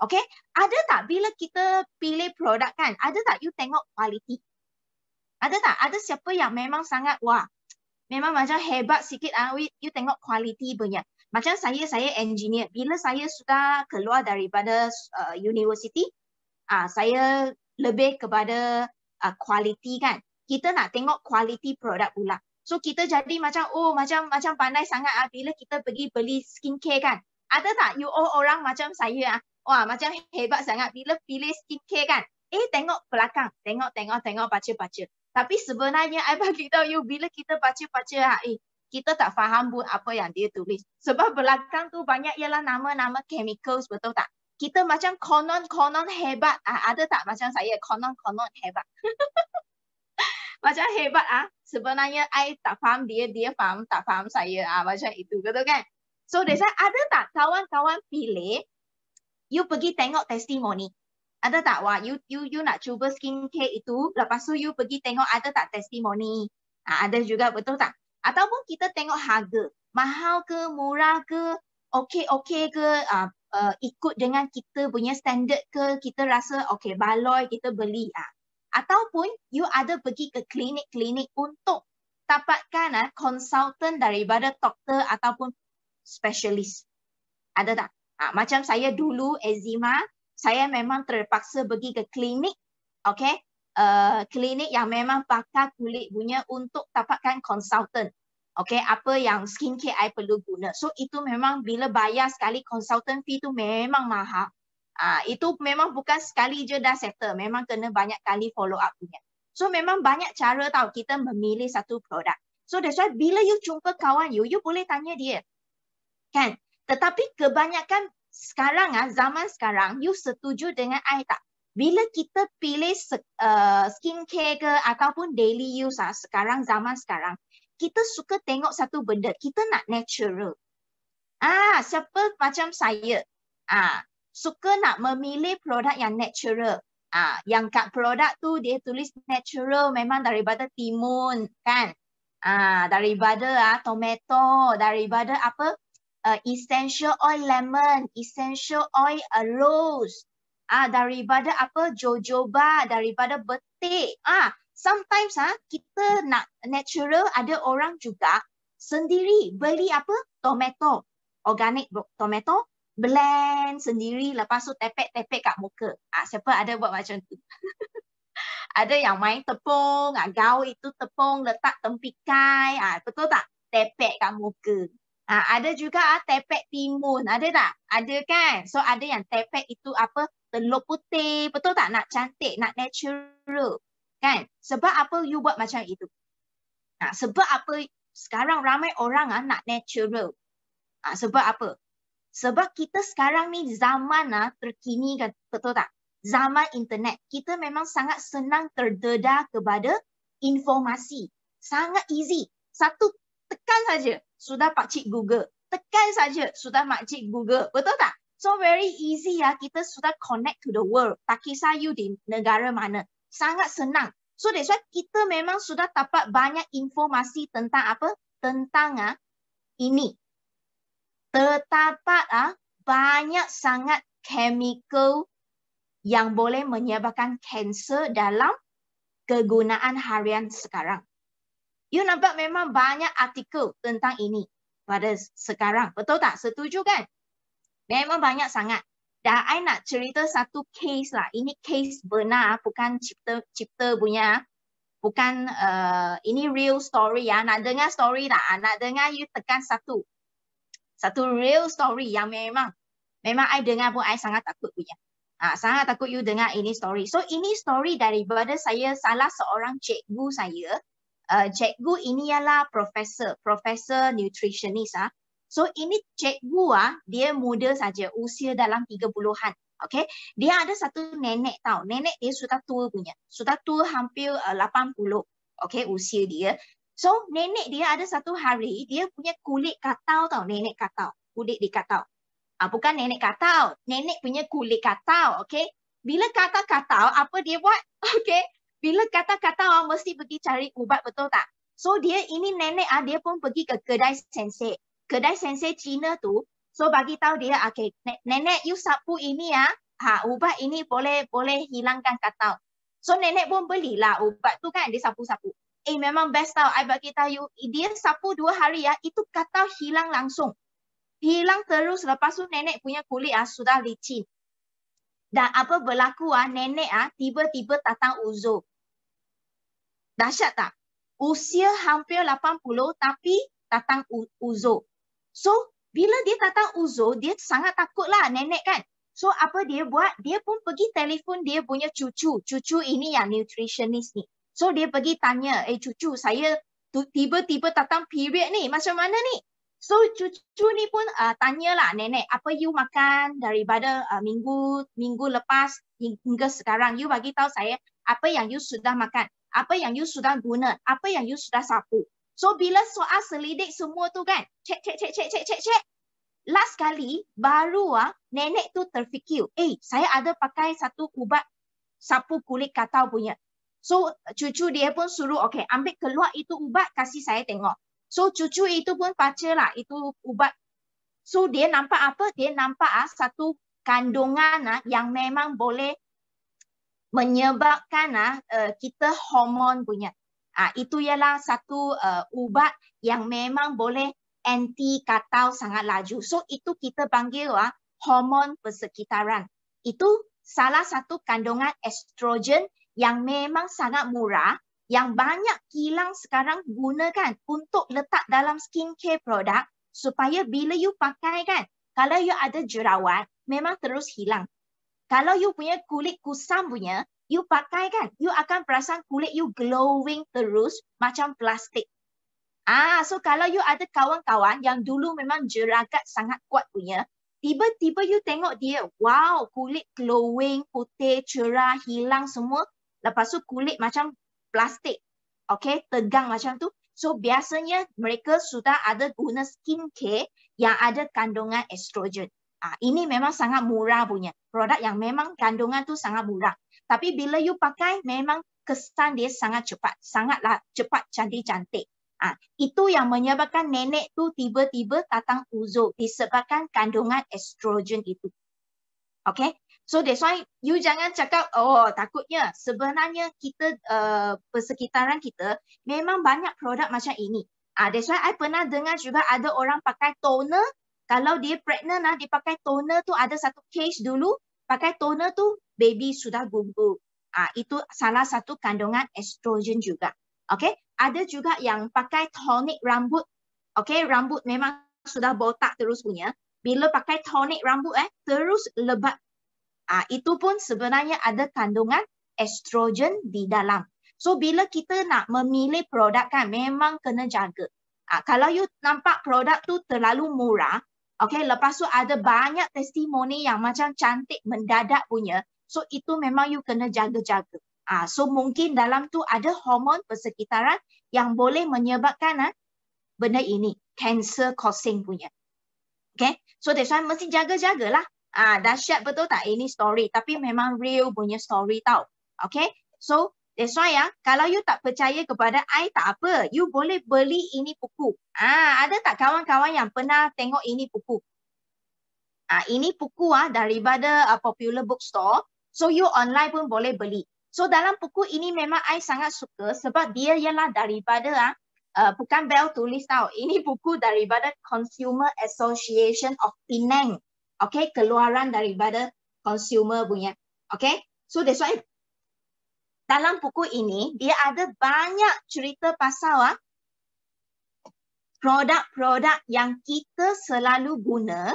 Okay, ada tak bila kita pilih produk kan, ada tak you tengok kualiti? Ada tak? Ada siapa yang memang sangat, wah, memang macam hebat sikit, ah, you tengok kualiti punya. Macam saya, saya engineer. Bila saya sudah keluar daripada uh, university, ah, saya lebih kepada uh, kualiti kan. Kita nak tengok kualiti produk pula. So kita jadi macam, oh macam macam pandai sangat ah, bila kita pergi beli skincare kan. Ada tak you all orang macam saya ah, wah macam hebat sangat bila pilih skincare kan. Eh tengok belakang, tengok tengok tengok baca-baca. Tapi sebenarnya I bagi tahu you bila kita baca-baca ha, eh kita tak faham pun apa yang dia tulis. Sebab belakang tu banyak ialah nama-nama chemicals betul tak? Kita macam konon-konon hebat. Ah, ada tak macam saya konon-konon hebat? macam hebat ah. Sebenarnya I tak faham dia, dia faham tak faham saya ah macam itu betul kan? So, hmm. ada tak kawan-kawan pilih you pergi tengok testimoni. Ada tak wah you you you nak cuba skincare itu lepas tu you pergi tengok ada tak testimoni. Ha, ada juga betul tak? Ataupun kita tengok harga. Mahal ke, murah ke, okey okey ke, uh, uh, ikut dengan kita punya standard ke, kita rasa okey baloi kita beli ah. Ataupun you ada pergi ke klinik-klinik untuk dapatkan uh, konsultan daripada doktor ataupun specialist. Ada tak? Ha, macam saya dulu eczema, saya memang terpaksa pergi ke klinik, okay? Uh, klinik yang memang pakar kulit punya untuk dapatkan konsultan. Okay, apa yang skincare I perlu guna. So itu memang bila bayar sekali konsultan fee tu memang mahal. Uh, itu memang bukan sekali je dah settle. Memang kena banyak kali follow up punya. So memang banyak cara tau kita memilih satu produk. So that's why bila you jumpa kawan you, you boleh tanya dia. Kan? Tetapi kebanyakan sekarang ah zaman sekarang you setuju dengan I tak? Bila kita pilih uh, skincare ke ataupun daily use ah sekarang zaman sekarang kita suka tengok satu benda kita nak natural. Ah siapa macam saya ah suka nak memilih produk yang natural. Ah yang kat produk tu dia tulis natural memang daripada timun kan? Ah daripada ah tomato daripada apa uh, essential oil lemon, essential oil uh, rose, ah daripada apa jojoba, daripada betik. Ah sometimes ah kita nak natural ada orang juga sendiri beli apa tomato, organic tomato blend sendiri lepas tu tepek-tepek kat muka. Ah siapa ada buat macam tu? ada yang main tepung, ah, gaul itu tepung letak tempikai, ah betul tak? Tepek kat muka. Ha, ada juga ah, tepek timun. Ada tak? Ada kan? So ada yang tepek itu apa? Telur putih. Betul tak? Nak cantik, nak natural. Kan? Sebab apa you buat macam itu? Ha, sebab apa sekarang ramai orang ah, nak natural? Ha, sebab apa? Sebab kita sekarang ni zaman ah, terkini kan? Betul tak? Zaman internet. Kita memang sangat senang terdedah kepada informasi. Sangat easy. Satu tekan saja sudah Pak Cik Google. Tekan saja sudah Mak Cik Google. Betul tak? So very easy ya kita sudah connect to the world. Tak kisah you di negara mana. Sangat senang. So that's why kita memang sudah dapat banyak informasi tentang apa? Tentang ah, ini. Terdapat ah, banyak sangat chemical yang boleh menyebabkan kanser dalam kegunaan harian sekarang. You nampak memang banyak artikel tentang ini pada sekarang. Betul tak? Setuju kan? Memang banyak sangat. Dan I nak cerita satu case lah. Ini case benar, bukan cipta cipta punya. Bukan uh, ini real story ya. Nak dengar story tak? Nak dengar you tekan satu. Satu real story yang memang memang I dengar pun I sangat takut punya. Ah, sangat takut you dengar ini story. So ini story daripada saya salah seorang cikgu saya uh, cikgu ini ialah profesor, profesor nutritionist ah. So ini cikgu ah, dia muda saja, usia dalam 30-an. Okay, dia ada satu nenek tau. Nenek dia sudah tua punya. Sudah tua hampir uh, 80. Okay, usia dia. So nenek dia ada satu hari, dia punya kulit katau tau. Nenek katau. Kulit di katau. Ah, bukan nenek katau. Nenek punya kulit katau. Okay. Bila kata katau, apa dia buat? Okay bila kata-kata orang mesti pergi cari ubat betul tak? So dia ini nenek ah dia pun pergi ke kedai sensei. Kedai sensei Cina tu so bagi tahu dia okay nenek you sapu ini ah ha ubat ini boleh boleh hilangkan katal. So nenek pun belilah ubat tu kan dia sapu-sapu. Eh memang best tau. I bagi tahu you, dia sapu dua hari ya, itu katal hilang langsung. Hilang terus lepas tu nenek punya kulit ah sudah licin. Dan apa berlaku ah nenek ah tiba-tiba datang uzur. Dahsyat tak? Usia hampir 80 tapi datang uzur. So bila dia datang uzur, dia sangat takutlah nenek kan. So apa dia buat? Dia pun pergi telefon dia punya cucu. Cucu ini yang nutritionist ni. So dia pergi tanya, eh cucu saya tiba-tiba datang period ni. Macam mana ni? So cucu ni pun uh, tanyalah nenek apa you makan daripada uh, minggu minggu lepas hingga sekarang. You bagi tahu saya apa yang you sudah makan. Apa yang you sudah guna. Apa yang you sudah sapu. So bila soal selidik semua tu kan. Cek, cek, cek, cek, cek, cek, cek last kali baru ah nenek tu terfikir, eh saya ada pakai satu ubat sapu kulit katau punya. So cucu dia pun suruh, okay ambil keluar itu ubat kasih saya tengok. So cucu itu pun baca lah itu ubat. So dia nampak apa? Dia nampak ah satu kandungan ah yang memang boleh menyebabkan ah uh, kita hormon punya. Ah itu ialah satu uh, ubat yang memang boleh anti katau sangat laju. So itu kita panggil ah hormon persekitaran. Itu salah satu kandungan estrogen yang memang sangat murah yang banyak kilang sekarang gunakan untuk letak dalam skincare produk supaya bila you pakai kan, kalau you ada jerawat, memang terus hilang. Kalau you punya kulit kusam punya, you pakai kan, you akan perasan kulit you glowing terus macam plastik. Ah, so kalau you ada kawan-kawan yang dulu memang jeragat sangat kuat punya, tiba-tiba you tengok dia, wow, kulit glowing, putih, cerah, hilang semua. Lepas tu kulit macam plastik. Okay, tegang macam tu. So biasanya mereka sudah ada guna skincare yang ada kandungan estrogen. Ah, ini memang sangat murah punya. Produk yang memang kandungan tu sangat murah. Tapi bila you pakai, memang kesan dia sangat cepat. Sangatlah cepat cantik-cantik. Ah, itu yang menyebabkan nenek tu tiba-tiba datang uzur disebabkan kandungan estrogen itu. Okay, so that's why you jangan cakap, oh takutnya sebenarnya kita uh, persekitaran kita memang banyak produk macam ini. Ah, that's why I pernah dengar juga ada orang pakai toner, kalau dia pregnant lah, dia pakai toner tu ada satu case dulu, pakai toner tu baby sudah gugur. Ah, itu salah satu kandungan estrogen juga. Okay, ada juga yang pakai tonik rambut. Okay, rambut memang sudah botak terus punya. Bila pakai tonik rambut eh, terus lebat. Ah, itu pun sebenarnya ada kandungan estrogen di dalam. So bila kita nak memilih produk kan memang kena jaga. Ah, kalau you nampak produk tu terlalu murah, okay, lepas tu ada banyak testimoni yang macam cantik mendadak punya, so itu memang you kena jaga-jaga. Ah, so mungkin dalam tu ada hormon persekitaran yang boleh menyebabkan ah, benda ini, cancer causing punya. Okay, so that's why mesti jaga-jagalah. Ah, dahsyat betul tak ini story? Tapi memang real punya story tau. Okay, so that's why ya, kalau you tak percaya kepada I tak apa, you boleh beli ini buku. Ah, ada tak kawan-kawan yang pernah tengok ini buku? Ah, ini buku ah daripada uh, popular bookstore. So you online pun boleh beli. So dalam buku ini memang I sangat suka sebab dia ialah daripada ah uh, bukan Bell tulis tau. Ini buku daripada Consumer Association of Penang. Okay, keluaran daripada consumer punya. Okay, so that's why dalam buku ini dia ada banyak cerita pasal ah produk-produk yang kita selalu guna,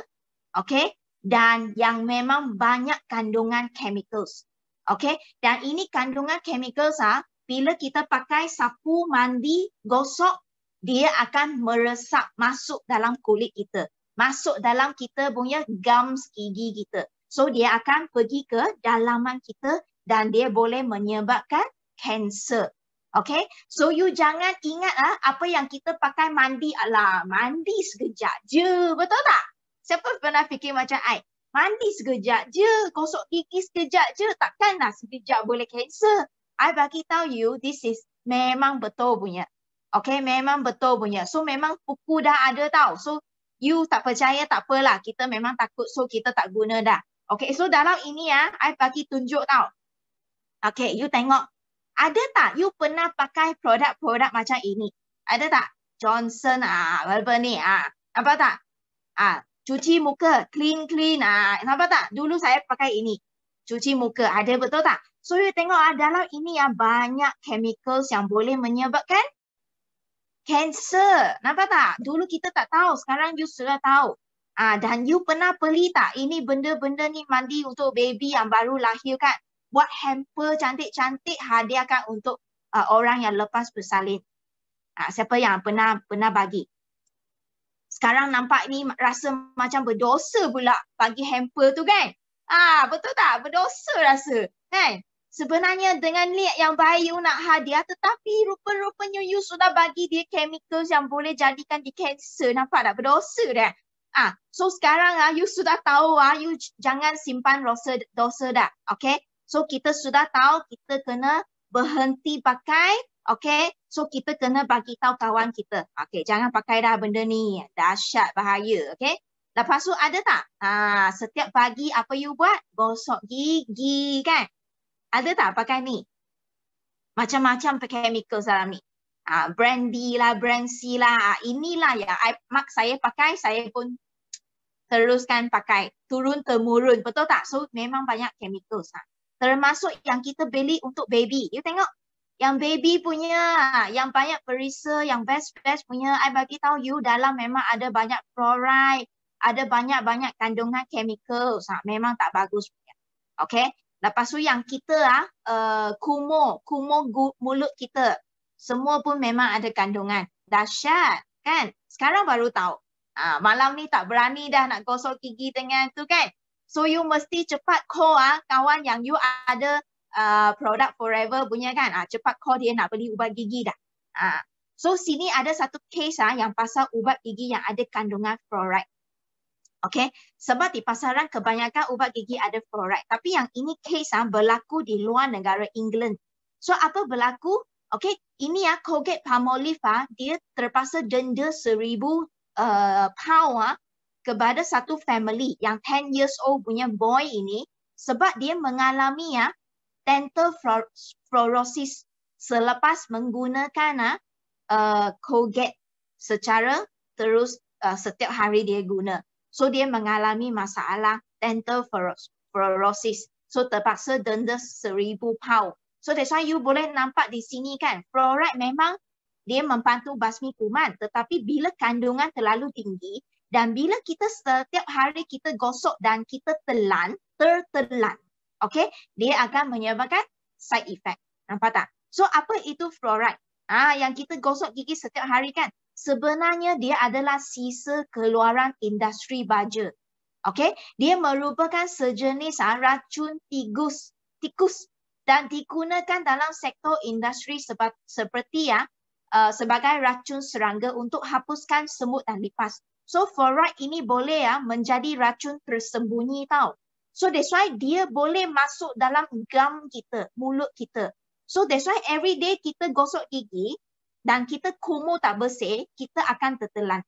okay, dan yang memang banyak kandungan chemicals. Okay, dan ini kandungan chemical sah. Bila kita pakai sapu mandi gosok, dia akan meresap masuk dalam kulit kita. Masuk dalam kita punya gums gigi kita. So dia akan pergi ke dalaman kita dan dia boleh menyebabkan cancer. Okay, so you jangan ingat ah apa yang kita pakai mandi ala mandi sekejap je, betul tak? Siapa pernah fikir macam I? Mandi sekejap je, gosok gigi sekejap je, takkanlah sekejap boleh cancel. I bagi tahu you, this is memang betul punya. Okay, memang betul punya. So memang buku dah ada tau. So you tak percaya tak apalah, kita memang takut so kita tak guna dah. Okay, so dalam ini ya, I bagi tunjuk tau. Okay, you tengok. Ada tak you pernah pakai produk-produk macam ini? Ada tak? Johnson ah, apa ni ah, apa tak? Ah, cuci muka, clean clean ah, apa tak? Dulu saya pakai ini. Cuci muka, ada betul tak? So you tengok ah, dalam ini ya banyak chemicals yang boleh menyebabkan cancer. Nampak tak? Dulu kita tak tahu, sekarang you sudah tahu. Ah, dan you pernah beli tak ini benda-benda ni mandi untuk baby yang baru lahir kan? Buat hamper cantik-cantik hadiahkan untuk uh, orang yang lepas bersalin. Ah, siapa yang pernah pernah bagi? Sekarang nampak ni rasa macam berdosa pula bagi hamper tu kan? Ah, betul tak? Berdosa rasa. Kan? Sebenarnya dengan niat yang baik you nak hadiah tetapi rupa-rupanya you sudah bagi dia chemicals yang boleh jadikan dia cancer. Nampak tak? Berdosa dah. Ah, so sekarang ah you sudah tahu ah you jangan simpan dosa dosa dah. Okay? So kita sudah tahu kita kena berhenti pakai. Okay? So kita kena bagi tahu kawan kita. Okay, jangan pakai dah benda ni. Dahsyat bahaya. Okay? Lepas tu ada tak? Ah, setiap pagi apa you buat? Gosok gigi kan? Ada tak pakai ni? Macam-macam pakai chemical dalam ni. Ah, brandy lah, brand C lah. Ah, inilah yang I, mak saya pakai, saya pun teruskan pakai turun temurun betul tak so memang banyak chemical ha? Termasuk yang kita beli untuk baby. You tengok yang baby punya yang banyak perisa yang best best punya I bagi tahu you dalam memang ada banyak fluoride ada banyak-banyak kandungan chemical ha? memang tak bagus okay? Lepas tu yang kita ah uh, kumo kumo mulut kita. Semua pun memang ada kandungan. Dahsyat kan? Sekarang baru tahu. Ah, malam ni tak berani dah nak gosok gigi dengan tu kan. So you mesti cepat call ah kawan yang you ada uh, produk forever punya kan. Ah, cepat call dia nak beli ubat gigi dah. Ah. So sini ada satu case ah yang pasal ubat gigi yang ada kandungan fluoride. Okay, sebab di pasaran kebanyakan ubat gigi ada fluoride. Tapi yang ini case ah berlaku di luar negara England. So apa berlaku? Okay, ini ya Colgate Palmolive ah, dia terpaksa denda seribu uh, power kepada satu family yang 10 years old punya boy ini sebab dia mengalami ya dental fluorosis selepas menggunakan uh, Colgate secara terus uh, setiap hari dia guna. So dia mengalami masalah dental fluorosis. So terpaksa denda seribu pound. So that's why you boleh nampak di sini kan. Fluoride memang dia membantu basmi kuman tetapi bila kandungan terlalu tinggi dan bila kita setiap hari kita gosok dan kita telan tertelan okey dia akan menyebabkan side effect. Nampak tak? So apa itu fluoride? Ah yang kita gosok gigi setiap hari kan? Sebenarnya dia adalah sisa keluaran industri baja okey dia merupakan sejenis ah, racun tikus tikus. Dan digunakan dalam sektor industri seperti ya uh, sebagai racun serangga untuk hapuskan semut dan lipas. So fluoride ini boleh ya menjadi racun tersembunyi tau. So that's why dia boleh masuk dalam gum kita, mulut kita. So that's why every day kita gosok gigi dan kita kumur tak bersih, kita akan tertelan.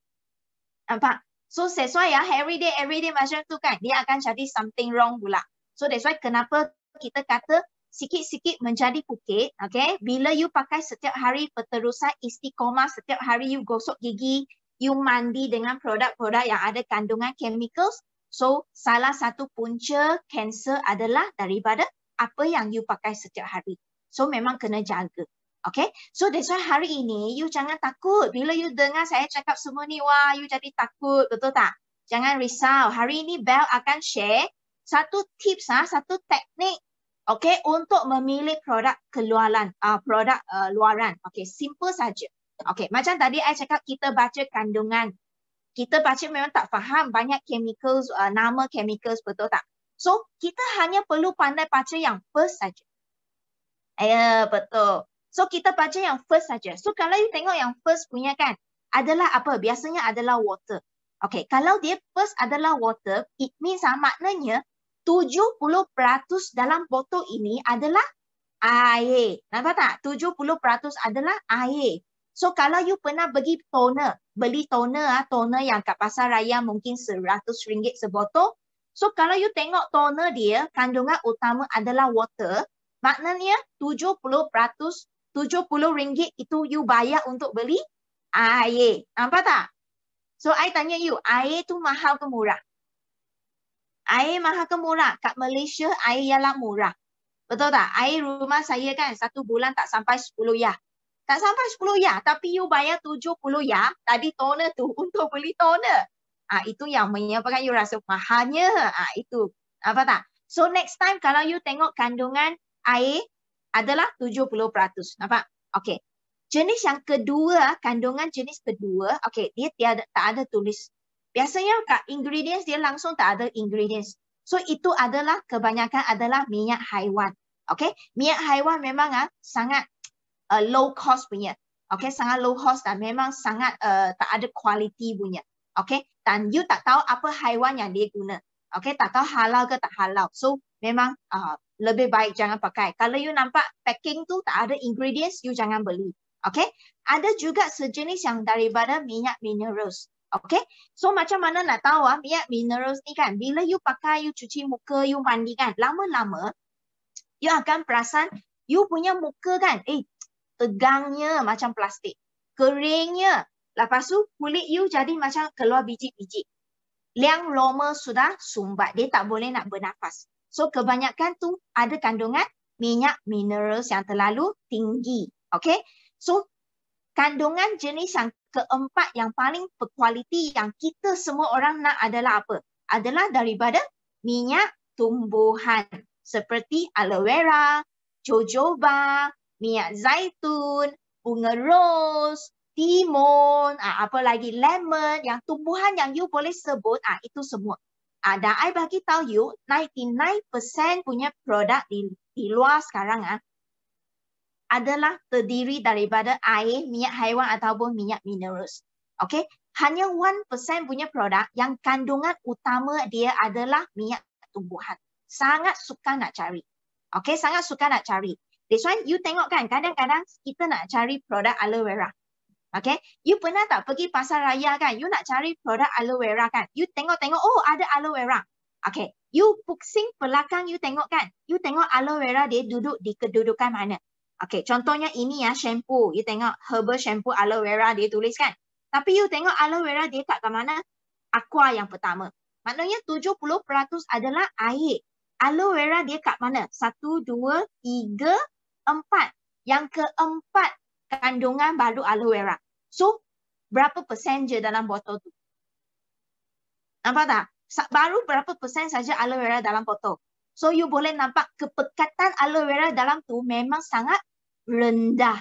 Nampak? So that's why ya every day, every day macam tu kan, dia akan jadi something wrong pula. So that's why kenapa kita kata sikit-sikit menjadi pukit, okay? Bila you pakai setiap hari perterusan istiqomah, setiap hari you gosok gigi, you mandi dengan produk-produk yang ada kandungan chemicals, so salah satu punca kanser adalah daripada apa yang you pakai setiap hari. So memang kena jaga. Okay, so that's why hari ini you jangan takut. Bila you dengar saya cakap semua ni, wah you jadi takut, betul tak? Jangan risau. Hari ini Bell akan share satu tips, ha, satu teknik Okay, untuk memilih produk keluaran, uh, produk uh, luaran. Okay, simple saja. Okay, macam tadi saya cakap kita baca kandungan. Kita baca memang tak faham banyak chemicals, uh, nama chemicals betul tak? So, kita hanya perlu pandai baca yang first saja. Ya, betul. So, kita baca yang first saja. So, kalau you tengok yang first punya kan, adalah apa? Biasanya adalah water. Okay, kalau dia first adalah water, it means ah, maknanya 70% dalam botol ini adalah air. Nampak tak? 70% adalah air. So kalau you pernah pergi toner, beli toner ah, toner yang kat pasar raya mungkin RM100 sebotol. So kalau you tengok toner dia, kandungan utama adalah water, maknanya 70%, 70 ringgit itu you bayar untuk beli air. Nampak tak? So I tanya you, air tu mahal ke murah? Air mahal ke murah? Kat Malaysia air ialah murah. Betul tak? Air rumah saya kan satu bulan tak sampai 10 ya. Tak sampai 10 ya. Tapi you bayar 70 ya tadi toner tu untuk beli toner. Ah itu yang menyebabkan you rasa mahalnya. Ah itu. Apa tak? So next time kalau you tengok kandungan air adalah 70%. Nampak? Okay. Jenis yang kedua, kandungan jenis kedua, okay, dia tiada, tak ada tulis. Biasanya kat ingredients dia langsung tak ada ingredients. So itu adalah kebanyakan adalah minyak haiwan. Okay, minyak haiwan memang ah, sangat uh, low cost punya. Okay, sangat low cost dan memang sangat uh, tak ada quality punya. Okay, dan you tak tahu apa haiwan yang dia guna. Okay, tak tahu halal ke tak halal. So memang uh, lebih baik jangan pakai. Kalau you nampak packing tu tak ada ingredients, you jangan beli. Okay, ada juga sejenis yang daripada minyak minerals. Okay, so macam mana nak tahu ah minyak minerals ni kan? Bila you pakai, you cuci muka, you mandi kan, lama-lama you akan perasan you punya muka kan, eh tegangnya macam plastik, keringnya. Lepas tu kulit you jadi macam keluar biji-biji. Liang loma sudah sumbat, dia tak boleh nak bernafas. So kebanyakan tu ada kandungan minyak minerals yang terlalu tinggi. Okay, so kandungan jenis yang keempat yang paling berkualiti yang kita semua orang nak adalah apa? Adalah daripada minyak tumbuhan seperti aloe vera, jojoba, minyak zaitun, bunga rose, timun, ah, apa lagi lemon, yang tumbuhan yang you boleh sebut, ah, itu semua. Ah, dan I bagi tahu you, 99% punya produk di, di luar sekarang ah, adalah terdiri daripada air, minyak haiwan ataupun minyak minerals. Okay, hanya 1% punya produk yang kandungan utama dia adalah minyak tumbuhan. Sangat suka nak cari. Okay, sangat suka nak cari. This one, you tengok kan, kadang-kadang kita nak cari produk aloe vera. Okay, you pernah tak pergi pasar raya kan, you nak cari produk aloe vera kan, you tengok-tengok, oh ada aloe vera. Okay, you pusing belakang you tengok kan, you tengok aloe vera dia duduk di kedudukan mana. Okay, contohnya ini ya shampoo. You tengok herbal shampoo aloe vera dia tulis kan. Tapi you tengok aloe vera dia kat ke mana? Aqua yang pertama. Maknanya 70% adalah air. Aloe vera dia kat mana? Satu, dua, tiga, empat. Yang keempat kandungan baru aloe vera. So, berapa persen je dalam botol tu? Nampak tak? Baru berapa persen saja aloe vera dalam botol. So you boleh nampak kepekatan aloe vera dalam tu memang sangat rendah.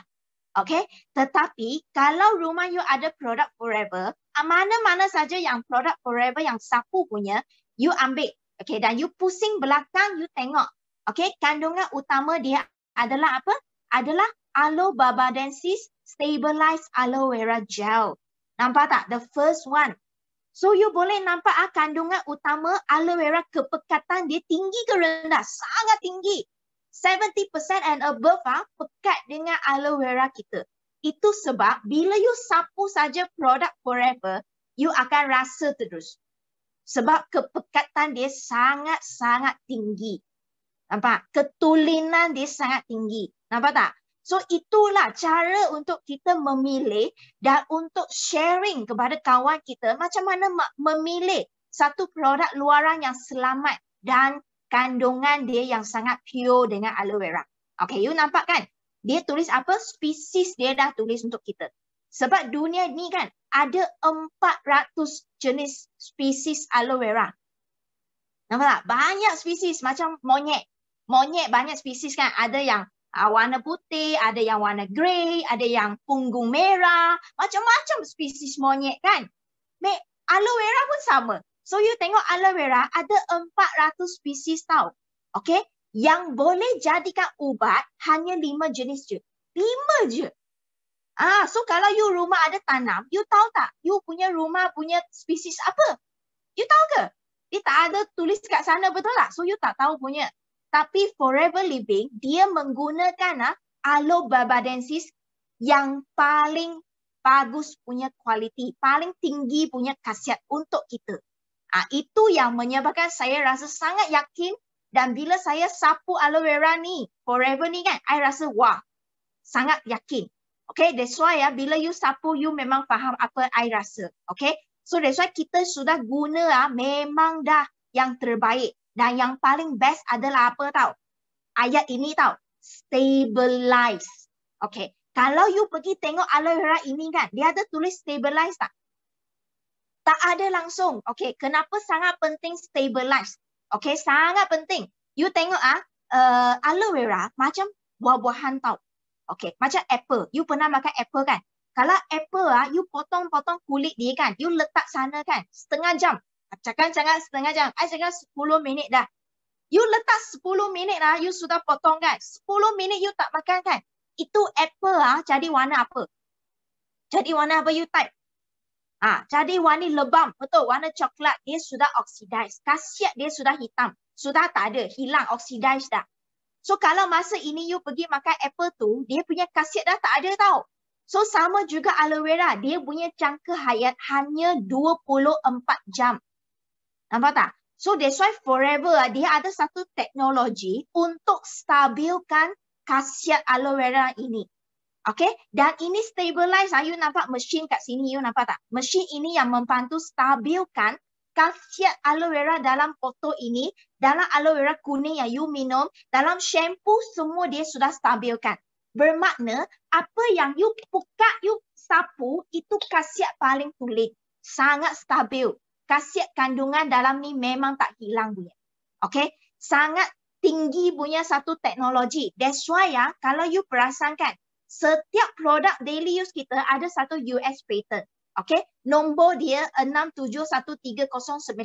Okay, tetapi kalau rumah you ada produk forever, ah, mana-mana saja yang produk forever yang sapu punya, you ambil. Okay, dan you pusing belakang, you tengok. Okay, kandungan utama dia adalah apa? Adalah aloe babadensis stabilized aloe vera gel. Nampak tak? The first one. So you boleh nampak ah, kandungan utama aloe vera kepekatan dia tinggi ke rendah? Sangat tinggi. 70% and above ah, pekat dengan aloe vera kita. Itu sebab bila you sapu saja produk forever, you akan rasa terus. Sebab kepekatan dia sangat-sangat tinggi. Nampak? Ketulinan dia sangat tinggi. Nampak tak? So itulah cara untuk kita memilih dan untuk sharing kepada kawan kita macam mana memilih satu produk luaran yang selamat dan kandungan dia yang sangat pure dengan aloe vera. Okay, you nampak kan? Dia tulis apa? Spesies dia dah tulis untuk kita. Sebab dunia ni kan ada 400 jenis spesies aloe vera. Nampak tak? Banyak spesies macam monyet. Monyet banyak spesies kan. Ada yang uh, warna putih, ada yang warna grey, ada yang punggung merah, macam-macam spesies monyet kan. Me aloe vera pun sama. So you tengok aloe vera ada 400 spesies tau. Okay? Yang boleh jadikan ubat hanya lima jenis je. Lima je. Ah, so kalau you rumah ada tanam, you tahu tak? You punya rumah punya spesies apa? You tahu ke? Dia tak ada tulis kat sana betul tak? So you tak tahu punya tapi Forever Living dia menggunakan ah Aloe babadensis yang paling bagus punya kualiti, paling tinggi punya khasiat untuk kita. Ah, itu yang menyebabkan saya rasa sangat yakin dan bila saya sapu aloe vera ni, forever ni kan, I rasa wah, sangat yakin. Okay, that's why ya, bila you sapu, you memang faham apa I rasa. Okay, so that's why kita sudah guna ah, memang dah yang terbaik. Dan yang paling best adalah apa tau? Ayat ini tau, stabilize. Okay, kalau you pergi tengok aloe vera ini kan, dia ada tulis stabilize tak? tak ada langsung. Okay, kenapa sangat penting stabilize? Okay, sangat penting. You tengok ah, uh, aloe vera macam buah-buahan tau. Okay, macam apple. You pernah makan apple kan? Kalau apple ah, you potong-potong kulit dia kan, you letak sana kan, setengah jam. Cakap jangan setengah jam. I cakap 10 minit dah. You letak 10 minit lah, you sudah potong kan. 10 minit you tak makan kan. Itu apple ah, jadi warna apa? Jadi warna apa you type? Ah, jadi warna lebam, betul warna coklat dia sudah oxidize. Khasiat dia sudah hitam. Sudah tak ada, hilang oxidize dah. So kalau masa ini you pergi makan apple tu, dia punya khasiat dah tak ada tau. So sama juga aloe vera, dia punya jangka hayat hanya 24 jam. Nampak tak? So that's why forever ah, dia ada satu teknologi untuk stabilkan khasiat aloe vera ini. Okay, dan ini stabilize. Ah, you nampak mesin kat sini, you nampak tak? Mesin ini yang membantu stabilkan khasiat aloe vera dalam foto ini, dalam aloe vera kuning yang you minum, dalam shampoo semua dia sudah stabilkan. Bermakna apa yang you buka, you sapu, itu khasiat paling tulis. Sangat stabil. Khasiat kandungan dalam ni memang tak hilang punya. Okay, sangat tinggi punya satu teknologi. That's why ya, kalau you perasan kan, setiap produk daily use kita ada satu US patent. Okay, nombor dia 6713095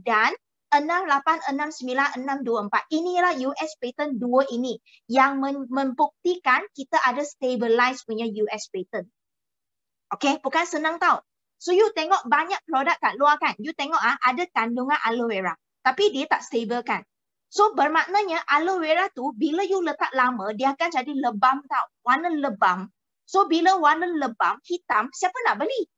dan 6869624. Inilah US patent dua ini yang membuktikan kita ada stabilize punya US patent. Okay, bukan senang tau. So you tengok banyak produk kat luar kan, you tengok ah ada kandungan aloe vera. Tapi dia tak stable kan. So bermaknanya aloe vera tu bila you letak lama dia akan jadi lebam tau. Warna lebam. So bila warna lebam hitam siapa nak beli?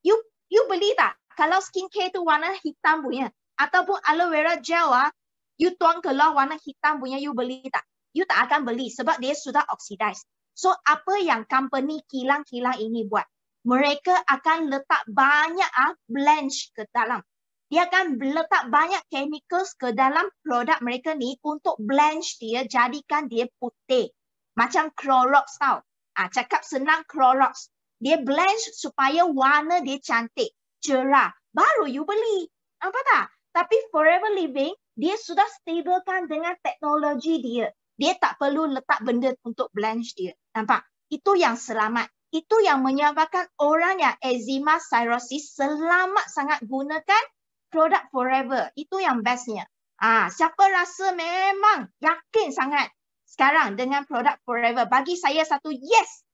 You you beli tak? Kalau skincare tu warna hitam punya ataupun aloe vera gel ah you tuang keluar warna hitam punya you beli tak? You tak akan beli sebab dia sudah oxidize. So apa yang company kilang-kilang ini buat? Mereka akan letak banyak ah blanch ke dalam dia akan letak banyak chemicals ke dalam produk mereka ni untuk blanch dia jadikan dia putih. Macam Clorox tau. Ah, cakap senang Clorox. Dia blanch supaya warna dia cantik, cerah. Baru you beli. Nampak tak? Tapi Forever Living, dia sudah stablekan dengan teknologi dia. Dia tak perlu letak benda untuk blanch dia. Nampak? Itu yang selamat. Itu yang menyebabkan orang yang eczema cirrhosis selamat sangat gunakan produk forever. Itu yang bestnya. Ah, siapa rasa memang yakin sangat sekarang dengan produk forever, bagi saya satu yes.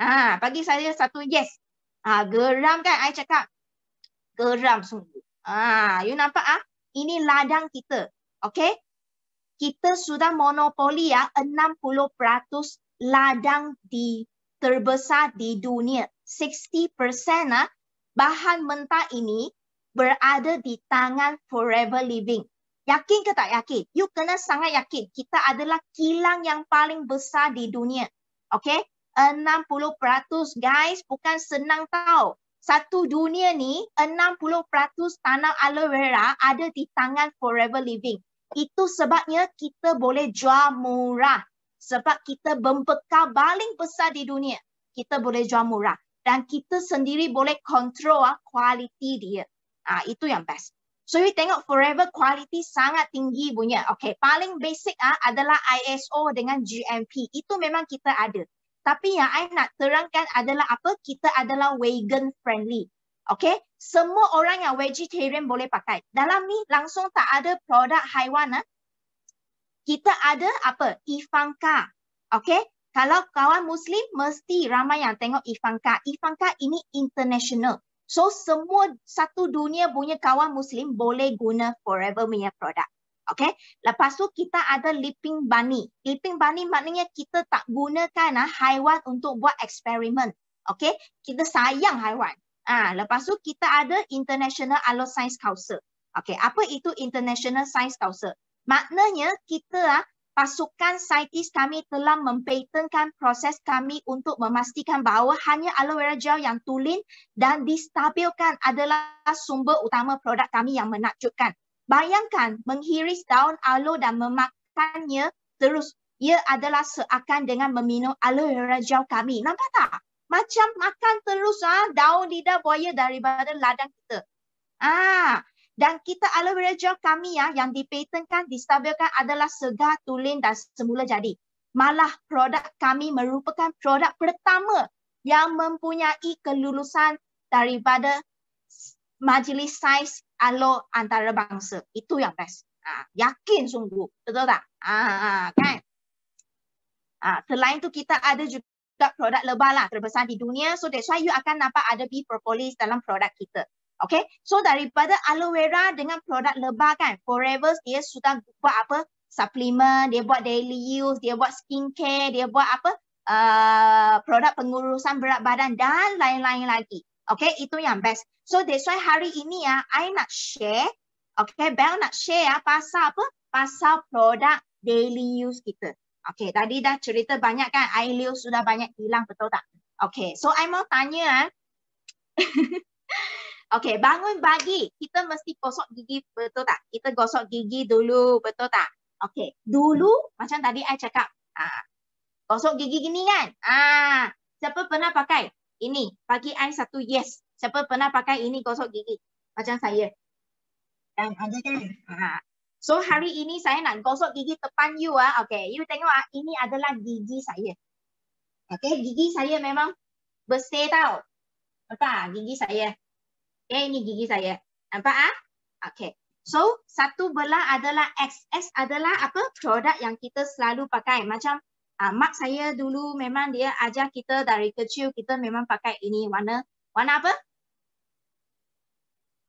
Ah, bagi saya satu yes. Ah, geram kan I cakap? Geram sungguh. Ah, you nampak ah? Ini ladang kita. Okay? Kita sudah monopoli ya 60% ladang di terbesar di dunia. 60% ah bahan mentah ini berada di tangan Forever Living. Yakin ke tak yakin? You kena sangat yakin. Kita adalah kilang yang paling besar di dunia. Okay? 60% guys. Bukan senang tau. Satu dunia ni 60% tanah aloe vera ada di tangan Forever Living. Itu sebabnya kita boleh jual murah. Sebab kita membekal paling besar di dunia. Kita boleh jual murah. Dan kita sendiri boleh kontrol ah, kualiti dia. Ah itu yang best. So you tengok forever quality sangat tinggi punya. Okay, paling basic ah adalah ISO dengan GMP. Itu memang kita ada. Tapi yang I nak terangkan adalah apa? Kita adalah vegan friendly. Okay, semua orang yang vegetarian boleh pakai. Dalam ni langsung tak ada produk haiwan. Ah. Kita ada apa? Ivanka. Okay, kalau kawan Muslim mesti ramai yang tengok Ivanka. Ivanka ini international. So semua satu dunia punya kawan Muslim boleh guna Forever punya produk. Okay. Lepas tu kita ada Leaping Bunny. Leaping Bunny maknanya kita tak gunakan ah, haiwan untuk buat eksperimen. Okay. Kita sayang haiwan. Ah, lepas tu kita ada International Allo Science Council. Okey, apa itu International Science Council? Maknanya kita ah pasukan saintis kami telah mempatenkan proses kami untuk memastikan bahawa hanya aloe vera gel yang tulen dan distabilkan adalah sumber utama produk kami yang menakjubkan. Bayangkan menghiris daun aloe dan memakannya terus. Ia adalah seakan dengan meminum aloe vera gel kami. Nampak tak? Macam makan terus ah daun lidah buaya daripada ladang kita. Ah, dan kita aloe vera gel kami ya yang dipatenkan, distabilkan adalah segar, tulen dan semula jadi. Malah produk kami merupakan produk pertama yang mempunyai kelulusan daripada majlis saiz aloe antarabangsa. Itu yang best. Ha, yakin sungguh. Betul tak? Ha, kan? Ha, selain itu kita ada juga produk lebah lah terbesar di dunia. So that's why you akan nampak ada bee propolis dalam produk kita. Okay, so daripada aloe vera dengan produk lebah kan, Forever dia sudah buat apa? Suplemen, dia buat daily use, dia buat skincare, dia buat apa? Uh, produk pengurusan berat badan dan lain-lain lagi. Okay, itu yang best. So that's why hari ini ya, I nak share, okay, Bell nak share ya, pasal apa? Pasal produk daily use kita. Okay, tadi dah cerita banyak kan, air sudah banyak hilang, betul tak? Okay, so I mau tanya. Okey, bangun pagi. Kita mesti gosok gigi, betul tak? Kita gosok gigi dulu, betul tak? Okey, dulu macam tadi saya cakap, ah, gosok gigi gini kan? Ah, siapa pernah pakai? Ini, bagi saya satu yes. Siapa pernah pakai ini gosok gigi? Macam saya. Dan ada kan? Ah. So hari ini saya nak gosok gigi depan you ah. Okey, you tengok ah, ini adalah gigi saya. Okey, gigi saya memang bersih tau. Apa? Gigi saya. Okay, ini gigi saya. Nampak ah? Okay. So, satu belah adalah X. X adalah apa? Produk yang kita selalu pakai. Macam uh, mak saya dulu memang dia ajar kita dari kecil kita memang pakai ini warna. Warna apa?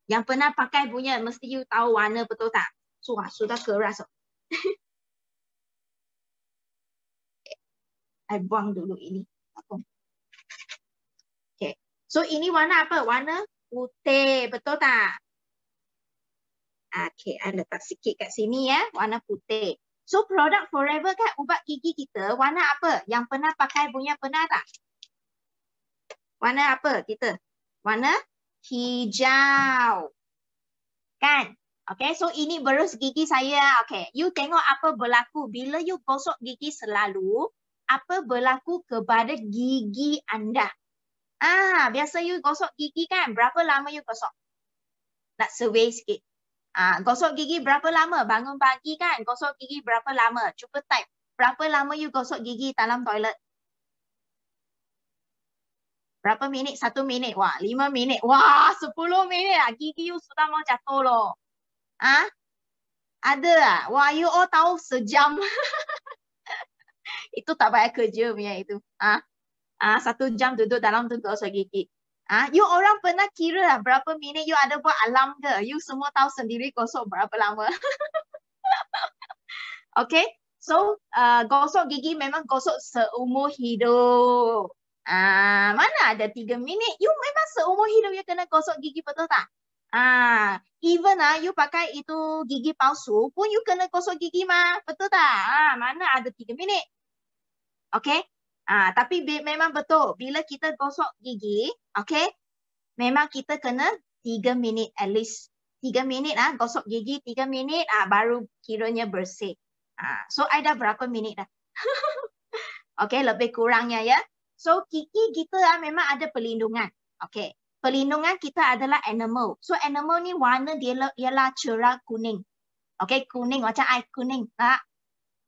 Yang pernah pakai punya mesti you tahu warna betul tak? Suah, sudah keras. I buang dulu ini. Okay. So ini warna apa? Warna putih, betul tak? Okey, saya letak sikit kat sini ya, warna putih. So produk Forever kan ubat gigi kita warna apa? Yang pernah pakai punya pernah tak? Warna apa kita? Warna hijau. Kan? Okay, so ini berus gigi saya. Okay, you tengok apa berlaku bila you gosok gigi selalu. Apa berlaku kepada gigi anda? Ah, biasa you gosok gigi kan? Berapa lama you gosok? Nak survey sikit. Ah, gosok gigi berapa lama? Bangun pagi kan? Gosok gigi berapa lama? Cuba type. Berapa lama you gosok gigi dalam toilet? Berapa minit? Satu minit. Wah, lima minit. Wah, sepuluh minit lah. Gigi you sudah mau jatuh loh. Ah? Ada lah. Wah, you all tahu sejam. itu tak payah kerja punya itu. Ah? Ah satu jam duduk dalam tu gosok gigi. Ah, you orang pernah kira lah berapa minit you ada buat alam ke? You semua tahu sendiri gosok berapa lama. okay, so uh, gosok gigi memang gosok seumur hidup. Ah, mana ada tiga minit? You memang seumur hidup you kena gosok gigi betul tak? Ah, even ah you pakai itu gigi palsu pun you kena gosok gigi mah, betul tak? Ah, mana ada tiga minit? Okay, Ah, tapi memang betul bila kita gosok gigi, okay, memang kita kena tiga minit at least. Tiga minit ah gosok gigi tiga minit ah baru kiranya bersih. Ah, so ada berapa minit dah? okay, lebih kurangnya ya. So gigi kita ah memang ada perlindungan. Okay, perlindungan kita adalah animal. So animal ni warna dia ialah cerah kuning. Okay, kuning macam air kuning. Ah,